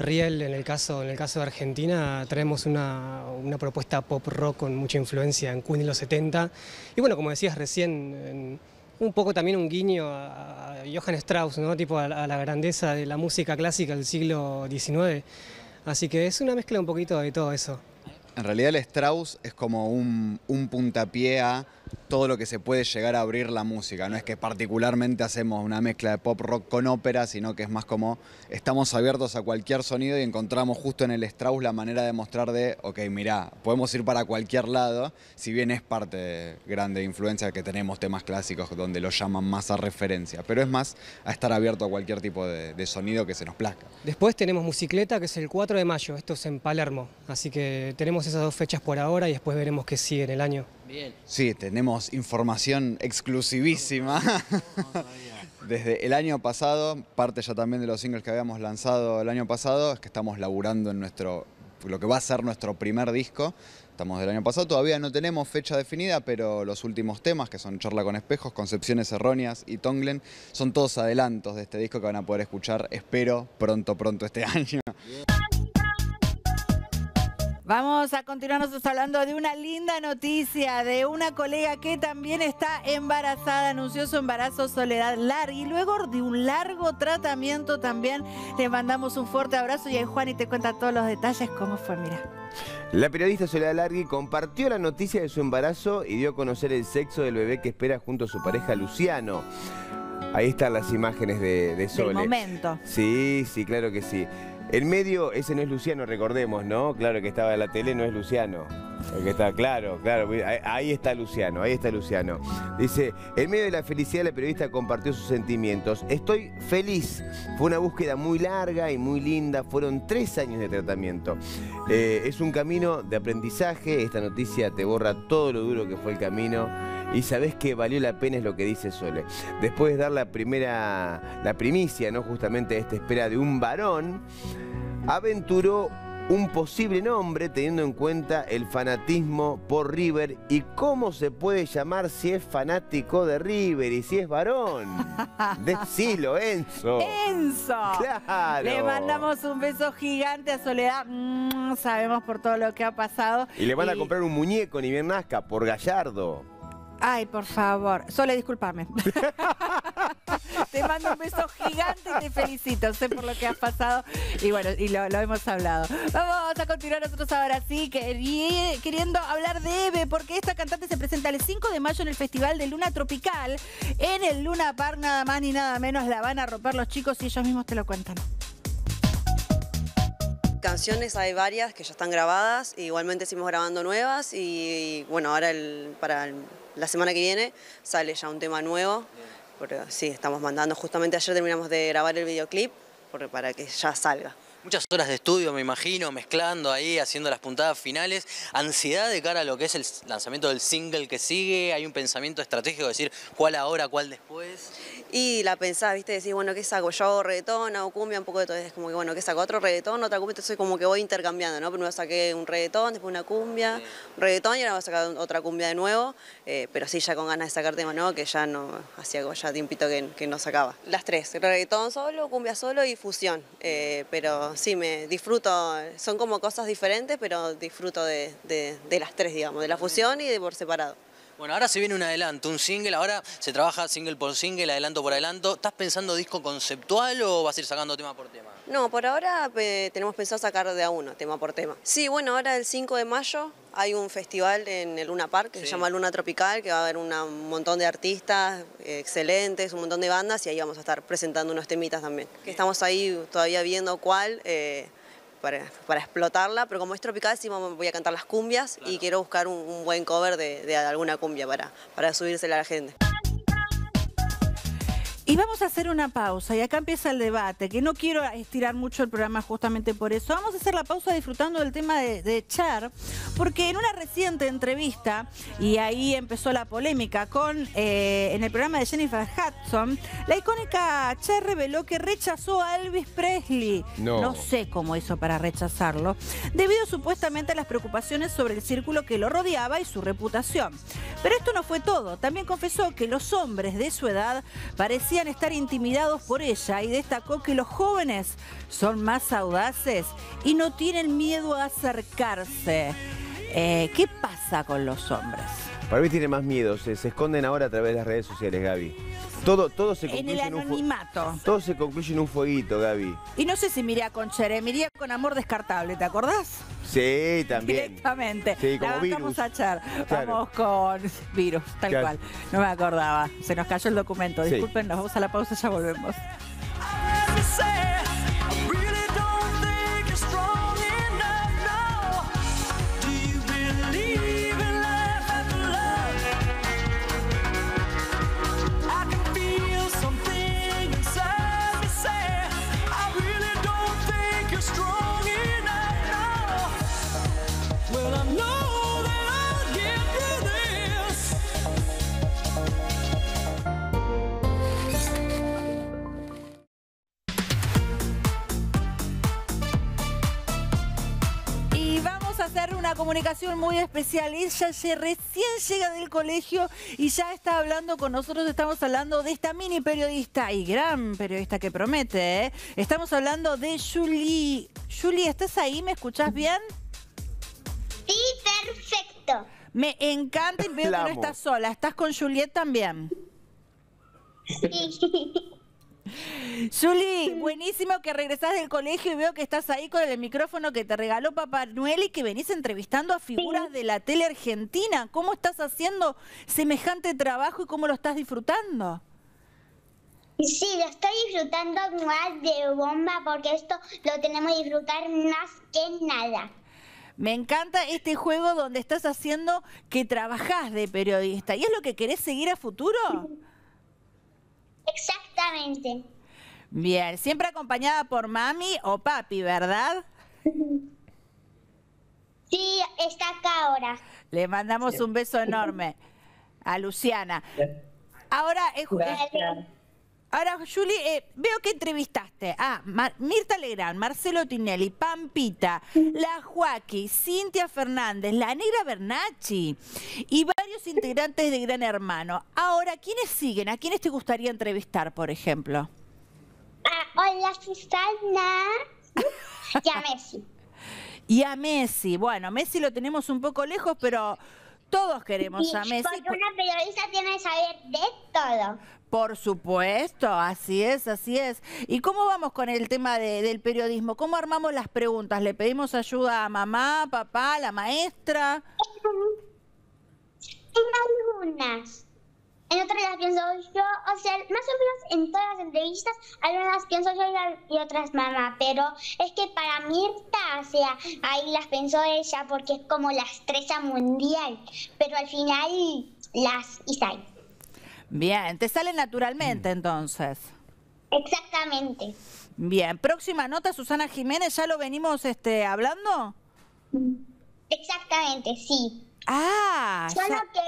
Riel en el caso, en el caso de Argentina, traemos una, una propuesta pop rock con mucha influencia en Queen de los 70. Y bueno, como decías recién, un poco también un guiño a, Johann Strauss, ¿no? tipo a la grandeza de la música clásica del siglo XIX. Así que es una mezcla un poquito de todo eso. En realidad el Strauss es como un, un puntapié a todo lo que se puede llegar a abrir la música. No es que particularmente hacemos una mezcla de pop rock con ópera, sino que es más como estamos abiertos a cualquier sonido y encontramos justo en el Strauss la manera de mostrar de, ok, mirá, podemos ir para cualquier lado, si bien es parte de grande influencia que tenemos temas clásicos donde lo llaman más a referencia, pero es más a estar abierto a cualquier tipo de, sonido que se nos plazca. Después tenemos Musicleta, que es el 4 de mayo, esto es en Palermo, así que tenemos esas dos fechas por ahora y después veremos qué sigue en el año. Bien. Sí, tenemos información exclusivísima. *laughs* Desde el año pasado, parte ya también de los singles que habíamos lanzado el año pasado, es que estamos laburando en nuestro, lo que va a ser nuestro primer disco. Estamos del año pasado, todavía no tenemos fecha definida, pero los últimos temas, que son Charla con Espejos, Concepciones Erróneas y Tonglen, son todos adelantos de este disco que van a poder escuchar, espero, pronto, pronto este *laughs* año. Vamos a continuar nosotros hablando de una linda noticia de una colega que también está embarazada, anunció su embarazo Soledad Largui. Luego de un largo tratamiento también le mandamos un fuerte abrazo y ahí Juan y te cuenta todos los detalles, cómo fue, mira. La periodista Soledad Largui compartió la noticia de su embarazo y dio a conocer el sexo del bebé que espera junto a su pareja Luciano. Ahí están las imágenes de, de Sole. Del momento. Sí, sí, claro que sí. En medio, ese no es Luciano, recordemos, ¿no? Claro que estaba en la tele, no es Luciano. El que está, claro, claro. Ahí, ahí está Luciano, ahí está Luciano. Dice, en medio de la felicidad la periodista compartió sus sentimientos. Estoy feliz. Fue una búsqueda muy larga y muy linda. Fueron tres años de tratamiento. Eh, es un camino de aprendizaje. Esta noticia te borra todo lo duro que fue el camino. Y sabés que valió la pena es lo que dice Sole. Después de dar la primera, la primicia, ¿no? Justamente esta espera de un varón, aventuró un posible nombre teniendo en cuenta el fanatismo por River y cómo se puede llamar si es fanático de River y si es varón. *laughs* Decilo, Enzo. Enzo. Claro. Le mandamos un beso gigante a Soledad. Mm, sabemos por todo lo que ha pasado. Y le van a comprar un muñeco ni bien nazca por Gallardo. Ay, por favor. Sole, discúlpame. *laughs* te mando un beso gigante y te felicito. Sé por lo que has pasado y bueno, y lo, lo hemos hablado. Vamos a continuar nosotros ahora sí, queri- queriendo hablar de Eve, porque esta cantante se presenta el 5 de mayo en el Festival de Luna Tropical. En el Luna Park, nada más ni nada menos, la van a romper los chicos y ellos mismos te lo cuentan. Canciones hay varias que ya están grabadas, igualmente seguimos grabando nuevas y, bueno, ahora el- para el- la semana que viene sale ya un tema nuevo, porque sí, estamos mandando, justamente ayer terminamos de grabar el videoclip porque- para que ya salga. Muchas horas de estudio, me imagino, mezclando ahí, haciendo las puntadas finales. Ansiedad de cara a lo que es el lanzamiento del single que sigue. Hay un pensamiento estratégico de decir cuál ahora, cuál después. Y la pensás, viste, decís, bueno, ¿qué saco? Yo hago reggaetón, hago cumbia, un poco de todo. Es como que, bueno, ¿qué saco? Otro reggaetón, otra cumbia, entonces como que voy intercambiando, ¿no? Primero saqué un reggaetón, después una cumbia, un reggaetón y ahora voy a sacar otra cumbia de nuevo. eh, pero sí, ya con ganas de sacar temas, ¿no? Que ya no, hacía ya tiempito que, que no sacaba. Las tres, reggaetón solo, cumbia solo y fusión. eh, pero sí, me disfruto, son como cosas diferentes, pero disfruto de, las tres, digamos, de la fusión y de por separado. Bueno, ahora se viene un adelanto, un single. Ahora se trabaja single por single, adelanto por adelanto. ¿Estás pensando disco conceptual o vas a ir sacando tema por tema? No, por ahora eh, tenemos pensado sacar de a uno, tema por tema. Sí, bueno, ahora el 5 de mayo hay un festival en el Luna Park que se llama Luna Tropical, que va a haber una- un montón de artistas eh, excelentes, un montón de bandas y ahí vamos a estar presentando unos temitas también. Que estamos ahí todavía viendo cuál. eh, para, para explotarla, pero como es tropical sí vamos- voy a cantar las cumbias y quiero buscar un, un buen cover de, de alguna cumbia para, para subírsela a la gente. Y vamos a hacer una pausa y acá empieza el debate, que no quiero estirar mucho el programa justamente por eso. Vamos a hacer la pausa disfrutando del tema de, de Cher, porque en una reciente entrevista, y ahí empezó la polémica con eh, en el programa de Jennifer Hudson, la icónica Cher reveló que rechazó a Elvis Presley. No. sé cómo hizo para rechazarlo, debido supuestamente a las preocupaciones sobre el círculo que lo rodeaba y su reputación. Pero esto no fue todo. También confesó que los hombres de su edad parecían estar intimidados por ella y destacó que los jóvenes son más audaces y no tienen miedo a acercarse. Eh, ¿Qué pasa con los hombres? Para mí tiene más miedo, se, se esconden ahora a través de las redes sociales, Gaby. Todo, todo se En concluye el en un fue- anonimato. todo se concluye en un fueguito, Gaby. Y no sé si miré con Cher, eh, miré con amor descartable, ¿te acordás? Sí, también. Directamente. Sí, como la virus. a. Claro. Vamos con virus, tal Claro. cual. No me acordaba. Se nos cayó el documento. Sí. Disculpen, nos vamos a la pausa, ya volvemos. Comunicación muy especial. Ella se- recién llega del colegio y ya está hablando con nosotros. Estamos hablando de esta mini periodista y gran periodista que promete. ¿eh? Estamos hablando de Julie. Julie, ¿estás ahí? ¿Me escuchás bien? Sí, perfecto. Me encanta y veo que no estás sola. ¿Estás con Juliet también? *laughs* Julie, buenísimo que regresás del colegio y veo que estás ahí con el micrófono que te regaló Papá Noel y que venís entrevistando a figuras de la tele argentina. ¿Cómo estás haciendo semejante trabajo y cómo lo estás disfrutando? Sí, lo estoy disfrutando más de bomba porque esto lo tenemos que disfrutar más que nada. Me encanta este juego donde estás haciendo que trabajás de periodista. ¿Y es lo que querés seguir a futuro? Exactamente. Bien, siempre acompañada por mami o papi, ¿verdad? Sí, está acá ahora. Le mandamos un beso enorme a Luciana. Ahora, eh, eh, ahora Julie, eh, veo que entrevistaste a Mar- Mirta Legrand, Marcelo Tinelli, Pampita, La Joaquí, Cintia Fernández, La Negra Bernacci y varios integrantes de Gran Hermano. Ahora, ¿quiénes siguen? ¿A quiénes te gustaría entrevistar, por ejemplo? Ah, hola, Susana. *laughs* y a Messi. Y a Messi. Bueno, Messi lo tenemos un poco lejos, pero todos queremos Sí, a Messi. porque una periodista tiene que saber de todo. Por supuesto, así es, así es. ¿Y cómo vamos con el tema de- del periodismo? ¿Cómo armamos las preguntas? ¿Le pedimos ayuda a mamá, papá, a la maestra? En algunas. En otras las pienso yo, o sea, más o menos en todas las entrevistas, algunas las pienso yo y, otras mamá, pero es que para Mirta, o sea, ahí las pensó ella porque es como la estrella mundial, pero al final las Isai. Bien, te sale naturalmente entonces. Exactamente. Bien, próxima nota, Susana Jiménez, ¿ya lo venimos este, hablando? Exactamente, sí. Ah, Solo ya- que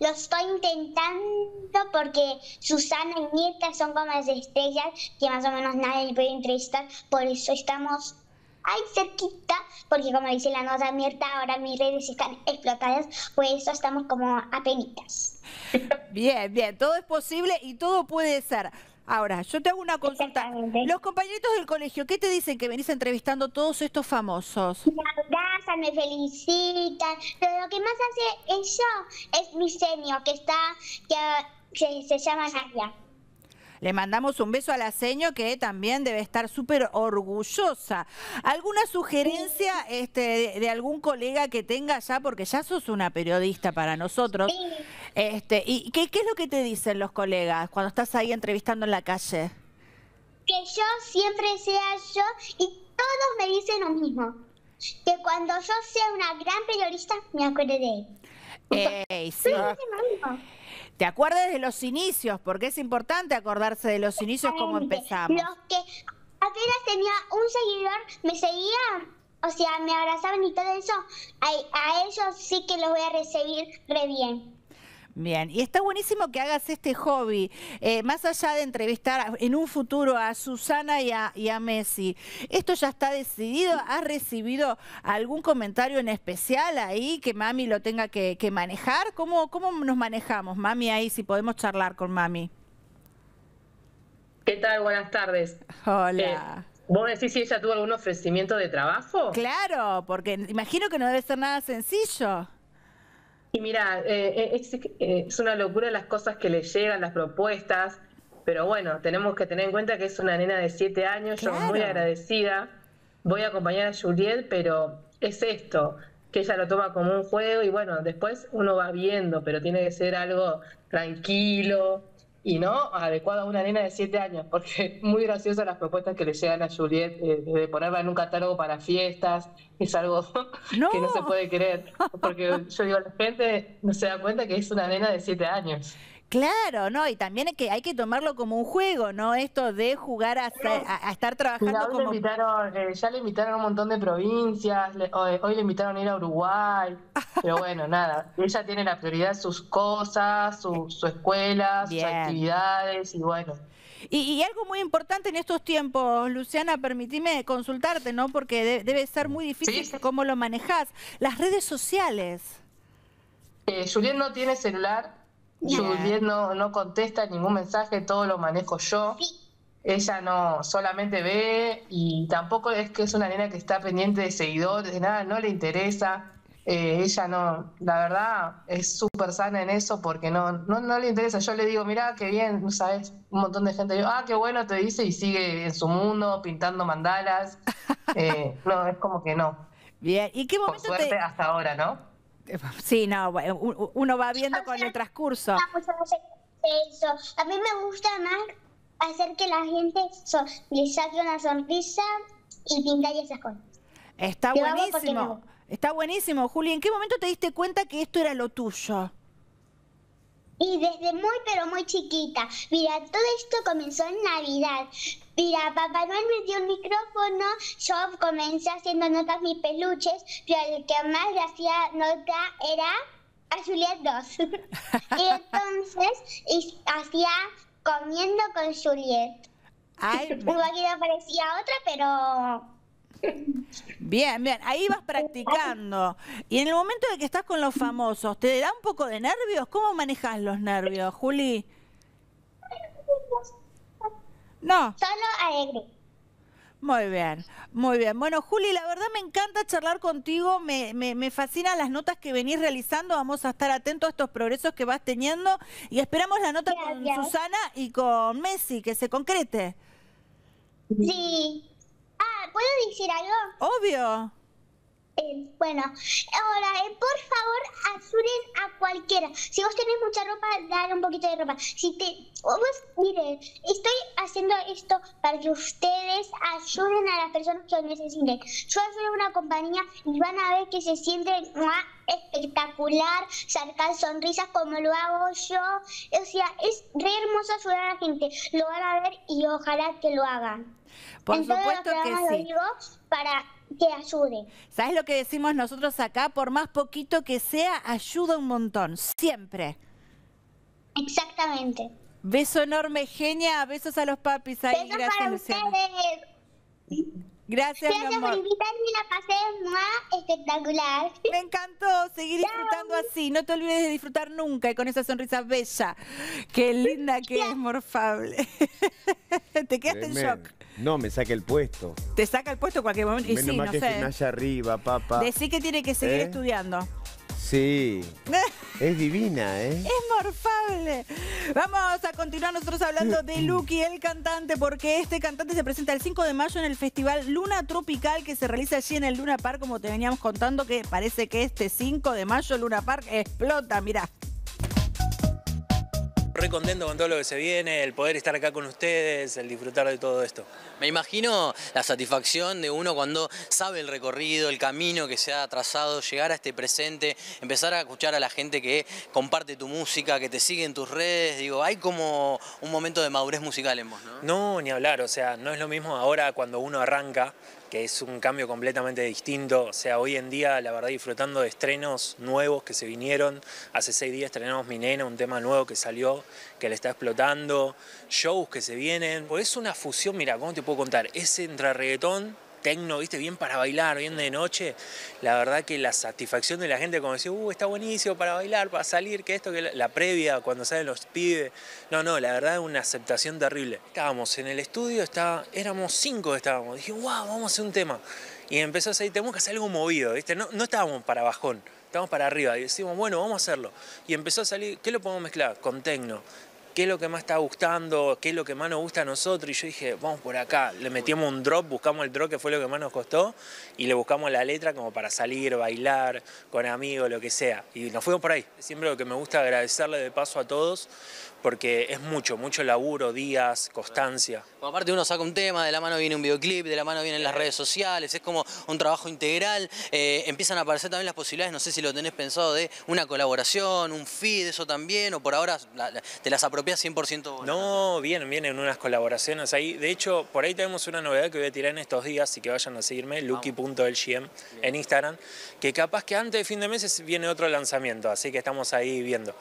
lo estoy intentando porque Susana y Mirta son como las estrellas que más o menos nadie puede entrevistar, por eso estamos ahí cerquita, porque como dice la nota Mirta, ahora mis redes están explotadas, por eso estamos como apenitas. Bien, bien, todo es posible y todo puede ser. Ahora, yo te hago una consulta. Los compañeritos del colegio, ¿qué te dicen que venís entrevistando todos estos famosos? Me abrazan, me felicitan, pero lo que más hace eso es mi seño, que está, que se, se llama Nadia. Le mandamos un beso a la seño que también debe estar súper orgullosa. ¿Alguna sugerencia este, de, de algún colega que tenga ya? Porque ya sos una periodista para nosotros. Este, ¿Y qué, qué es lo que te dicen los colegas cuando estás ahí entrevistando en la calle? que yo siempre sea yo y todos me dicen lo mismo. Que cuando yo sea una gran periodista me acuerde de él. Ey, sí. Te acuerdes de los inicios, porque es importante acordarse de los inicios, cómo empezamos. Los que apenas tenía un seguidor me seguían, o sea, me abrazaban y todo eso, a, a ellos sí que los voy a recibir re bien. Bien, y está buenísimo que hagas este hobby, eh, más allá de entrevistar en un futuro a Susana y a, y a Messi. ¿Esto ya está decidido? ¿Has recibido algún comentario en especial ahí que mami lo tenga que, que manejar? ¿Cómo, ¿Cómo nos manejamos, mami, ahí, si podemos charlar con mami? ¿Qué tal? Buenas tardes. Hola. Eh, ¿Vos decís si ella tuvo algún ofrecimiento de trabajo? Claro, porque imagino que no debe ser nada sencillo. Y mira, eh, es, eh, es una locura las cosas que le llegan, las propuestas, pero bueno, tenemos que tener en cuenta que es una nena de siete años, yo muy Claro. agradecida. Voy a acompañar a Juliet, pero es esto, que ella lo toma como un juego y bueno, después uno va viendo, pero tiene que ser algo tranquilo y no adecuado a una nena de 7 años, porque *laughs* muy graciosas las propuestas que le llegan a Juliet eh, de ponerla en un catálogo para fiestas, es algo *laughs* que no se puede creer, porque yo digo, la gente no se da cuenta que es una nena de 7 años. Claro, ¿no? Y también hay que, hay que tomarlo como un juego, ¿no? Esto de jugar a, ser- a- a estar trabajando hoy le como... invitaron, eh, ya le invitaron a un montón de provincias, le- hoy, hoy le invitaron a ir a Uruguay, *laughs* pero bueno, nada, ella tiene la prioridad sus cosas, su, su escuela, sus actividades y bueno. Y, y algo muy importante en estos tiempos, Luciana, permitime consultarte, ¿no? Porque de- debe ser muy difícil cómo lo manejás. Las redes sociales. Eh, Juliet no tiene celular, Juliet no, no contesta ningún mensaje, todo lo manejo yo. Ella no solamente ve y tampoco es que es una nena que está pendiente de seguidores, de nada, no le interesa. Eh, ella no, la verdad, es súper sana en eso porque no, no, no le interesa. Yo le digo, mira, qué bien, ¿sabes? Un montón de gente digo, ah, qué bueno te dice y sigue en su mundo pintando mandalas. *laughs* Eh, no, es como que no. Bien, ¿y qué Por momento suerte te...? hasta ahora, ¿no? *laughs* Sí, no, bueno, uno va viendo con el transcurso. Vamos a hacer eso. A mí me gusta más hacer que la gente so- le saque una sonrisa y pintar y esas cosas. Está buenísimo. Está buenísimo, Juli. ¿En qué momento te diste cuenta que esto era lo tuyo? Y desde muy pero muy chiquita. Mira, todo esto comenzó en Navidad. Mira, Papá Noel me dio un micrófono, yo comencé haciendo notas mis peluches, pero el que más le hacía nota era a Juliet 2. *laughs* y entonces y hacía comiendo con Juliet. Ay, Igual que no parecía otra, pero Bien, bien. Ahí vas practicando. Y en el momento de que estás con los famosos, ¿te da un poco de nervios? ¿Cómo manejas los nervios, Juli? No. solo alegre. Muy bien, muy bien. Bueno, Juli, la verdad me encanta charlar contigo, me, me, me fascinan las notas que venís realizando, vamos a estar atentos a estos progresos que vas teniendo y esperamos la nota con Susana y con Messi, que se concrete. Sí. Ah, ¿puedo decir algo? Obvio. Eh, bueno, ahora, eh, por favor, ayuden a cualquiera. Si vos tenés mucha ropa, dale un poquito de ropa. Si te, vos, miren, estoy haciendo esto para que ustedes ayuden a las personas que lo necesiten. Yo a una compañía y van a ver que se siente ¡mua! espectacular, sacar sonrisas como lo hago yo. O sea, es re hermoso ayudar a la gente. Lo van a ver y ojalá que lo hagan. Por en todos los supuesto que programas lo sí. digo para que ayuden. ¿Sabes lo que decimos nosotros acá? Por más poquito que sea, ayuda un montón, siempre. Exactamente. Beso enorme, genia. Besos a los papis ahí. Besos Gracias, para Luciana. ustedes. Gracias, mi Gracias por amor. invitarme, la pasé más espectacular. Me encantó seguir disfrutando así. No te olvides de disfrutar nunca y con esa sonrisa bella. Qué linda que es, morfable. *laughs* te quedaste en shock. No, me saque el puesto. Te saca el puesto en cualquier momento. Y Menos sí, mal no que sé. gimnasia arriba, papá. Decí que tiene que seguir ¿Eh? estudiando. Sí. *laughs* Es divina, ¿eh? Es morfable. Vamos a continuar nosotros hablando de *clears throat* Lucky, el cantante, porque este cantante se presenta el 5 de mayo en el festival Luna Tropical que se realiza allí en el Luna Park, como te veníamos contando, que parece que este 5 de mayo Luna Park explota, mirá. Re contento con todo lo que se viene, el poder estar acá con ustedes, el disfrutar de todo esto. Me imagino la satisfacción de uno cuando sabe el recorrido, el camino que se ha trazado, llegar a este presente, empezar a escuchar a la gente que comparte tu música, que te sigue en tus redes. Digo, hay como un momento de madurez musical en vos, ¿no? No, ni hablar, o sea, no es lo mismo ahora cuando uno arranca, que es un cambio completamente distinto. O sea, hoy en día, la verdad, disfrutando de estrenos nuevos que se vinieron. Hace seis días estrenamos Mi Nena, un tema nuevo que salió, que le está explotando. Shows que se vienen. Pues es una fusión, mira, ¿cómo te puedo contar? Es entre reggaetón, tecno, viste, bien para bailar, bien de noche. La verdad que la satisfacción de la gente, como decir, uh, está buenísimo para bailar, para salir, que esto, que la, previa, cuando salen los pibes. No, no, la verdad, una aceptación terrible. Estábamos en el estudio, estaba, éramos cinco que estábamos. Dije, wow, vamos a hacer un tema. Y empezó a salir, tenemos que hacer algo movido, ¿viste? No, no estábamos para bajón, estábamos para arriba. Y decimos, bueno, vamos a hacerlo. Y empezó a salir, ¿qué lo podemos mezclar? Con tecno. Qué es lo que más está gustando, qué es lo que más nos gusta a nosotros. Y yo dije, vamos por acá. Le metíamos un drop, buscamos el drop que fue lo que más nos costó y le buscamos la letra como para salir, bailar, con amigos, lo que sea. Y nos fuimos por ahí. Siempre lo que me gusta agradecerle de paso a todos porque es mucho, mucho laburo, días, constancia. Bueno, aparte uno saca un tema, de la mano viene un videoclip, de la mano vienen las redes sociales, es como un trabajo integral. Eh, empiezan a aparecer también las posibilidades, no sé si lo tenés pensado, de una colaboración, un feed, eso también, o por ahora la- la- te las apropias 100% vos. No, vienen, vienen unas colaboraciones ahí. De hecho, por ahí tenemos una novedad que voy a tirar en estos días y que vayan a seguirme, lucky.lgm en Instagram, que capaz que antes de fin de mes viene otro lanzamiento, así que estamos ahí viendo.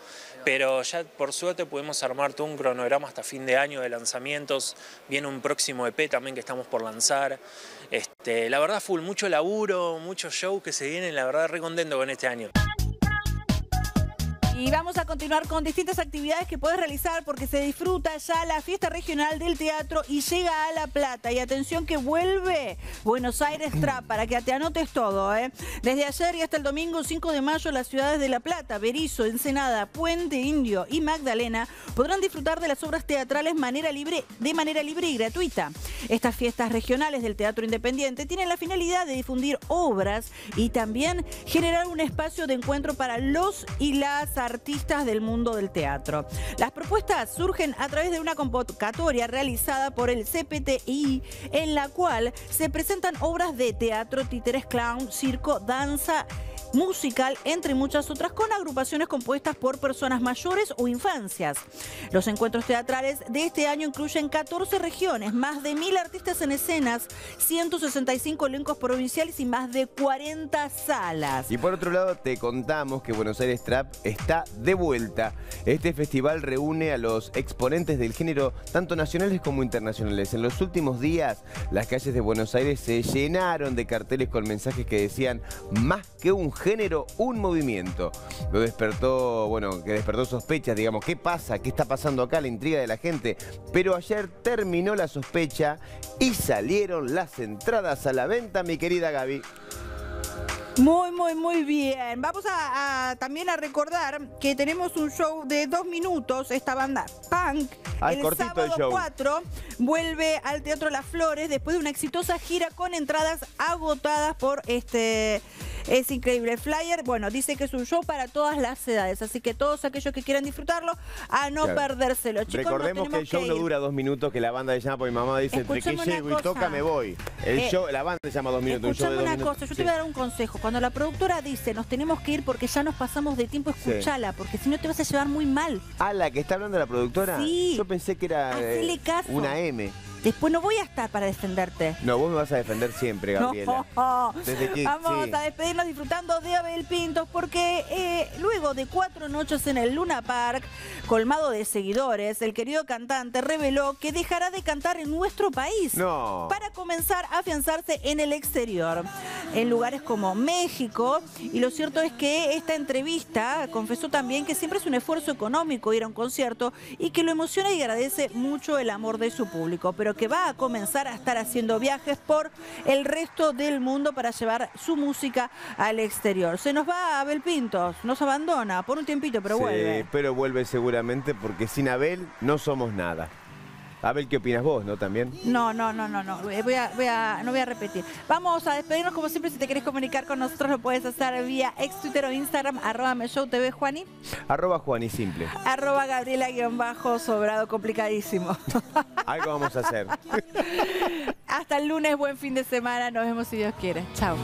Pero ya por suerte podemos armar todo un cronograma hasta fin de año de lanzamientos. Viene un próximo EP también que estamos por lanzar. Este, la verdad, full, mucho laburo, muchos shows que se vienen, la verdad, re contento con este año. Y vamos a continuar con distintas actividades que puedes realizar porque se disfruta ya la fiesta regional del teatro y llega a La Plata. Y atención que vuelve Buenos Aires Trap para que te anotes todo. ¿eh? Desde ayer y hasta el domingo 5 de mayo las ciudades de La Plata, Berizo, Ensenada, Puente Indio y Magdalena podrán disfrutar de las obras teatrales de manera libre y gratuita. Estas fiestas regionales del teatro independiente tienen la finalidad de difundir obras y también generar un espacio de encuentro para los y las artistas del mundo del teatro. Las propuestas surgen a través de una convocatoria realizada por el CPTI en la cual se presentan obras de teatro, títeres, clown, circo, danza musical, entre muchas otras, con agrupaciones compuestas por personas mayores o infancias. Los encuentros teatrales de este año incluyen 14 regiones, más de 1.000 artistas en escenas, 165 elencos provinciales y más de 40 salas. Y por otro lado, te contamos que Buenos Aires Trap está de vuelta. Este festival reúne a los exponentes del género, tanto nacionales como internacionales. En los últimos días, las calles de Buenos Aires se llenaron de carteles con mensajes que decían más que un género, un movimiento. Lo despertó, bueno, que despertó sospechas, digamos, ¿qué pasa? ¿Qué está pasando acá? La intriga de la gente. Pero ayer terminó la sospecha y salieron las entradas a la venta, mi querida Gaby. Muy, muy, muy bien. Vamos a, a- también a recordar que tenemos un show de dos minutos, esta banda punk. El cortito el sábado show. 4 vuelve al Teatro Las Flores después de una exitosa gira con entradas agotadas por este... Es increíble. El flyer, bueno, dice que es un show para todas las edades, así que todos aquellos que quieran disfrutarlo, a no Claro. perdérselo. Chicos, Recordemos que el show no dura dos minutos, que la banda se llama, porque mi mamá dice, entre que Escuchame llego y toca me voy. El Eh, show, la banda se llama dos minutos. un show de Escuchame una minutos. cosa, yo te voy a dar un consejo. Cuando la productora dice nos tenemos que ir porque ya nos pasamos de tiempo, Sí. escuchala, porque si no te vas a llevar muy mal. Ah, la que está hablando la productora. Sí. Yo pensé que era eh, una M. Después no voy a estar para defenderte. No, vos me vas a defender siempre, *laughs* Gabriela. No. Desde que- Vamos sí. a despedirnos disfrutando de Abel Pintos porque eh, luego de cuatro noches en el Luna Park, colmado de seguidores, el querido cantante reveló que dejará de cantar en nuestro país No. para comenzar a afianzarse en el exterior, en lugares como México. Y lo cierto es que esta entrevista confesó también que siempre es un esfuerzo económico ir a un concierto y que lo emociona y agradece mucho el amor de su público, pero que va a comenzar a estar haciendo viajes por el resto del mundo para llevar su música al exterior. Se nos va Abel Pintos, nos abandona por un tiempito, pero Sí, vuelve. pero vuelve seguramente porque sin Abel no somos nada. Abel, ¿qué opinas vos, no? También. No, no, no, no, no. Eh, Voy a, voy a, no voy a repetir. Vamos a despedirnos como siempre. Si te querés comunicar con nosotros, lo puedes hacer vía ex Twitter o Instagram, arroba Meshow TV Juani, Arroba Juan y simple. arroba Gabriela-sobrado complicadísimo. *laughs* Algo vamos a hacer. Hasta el lunes, buen fin de semana. Nos vemos si Dios quiere. Chao.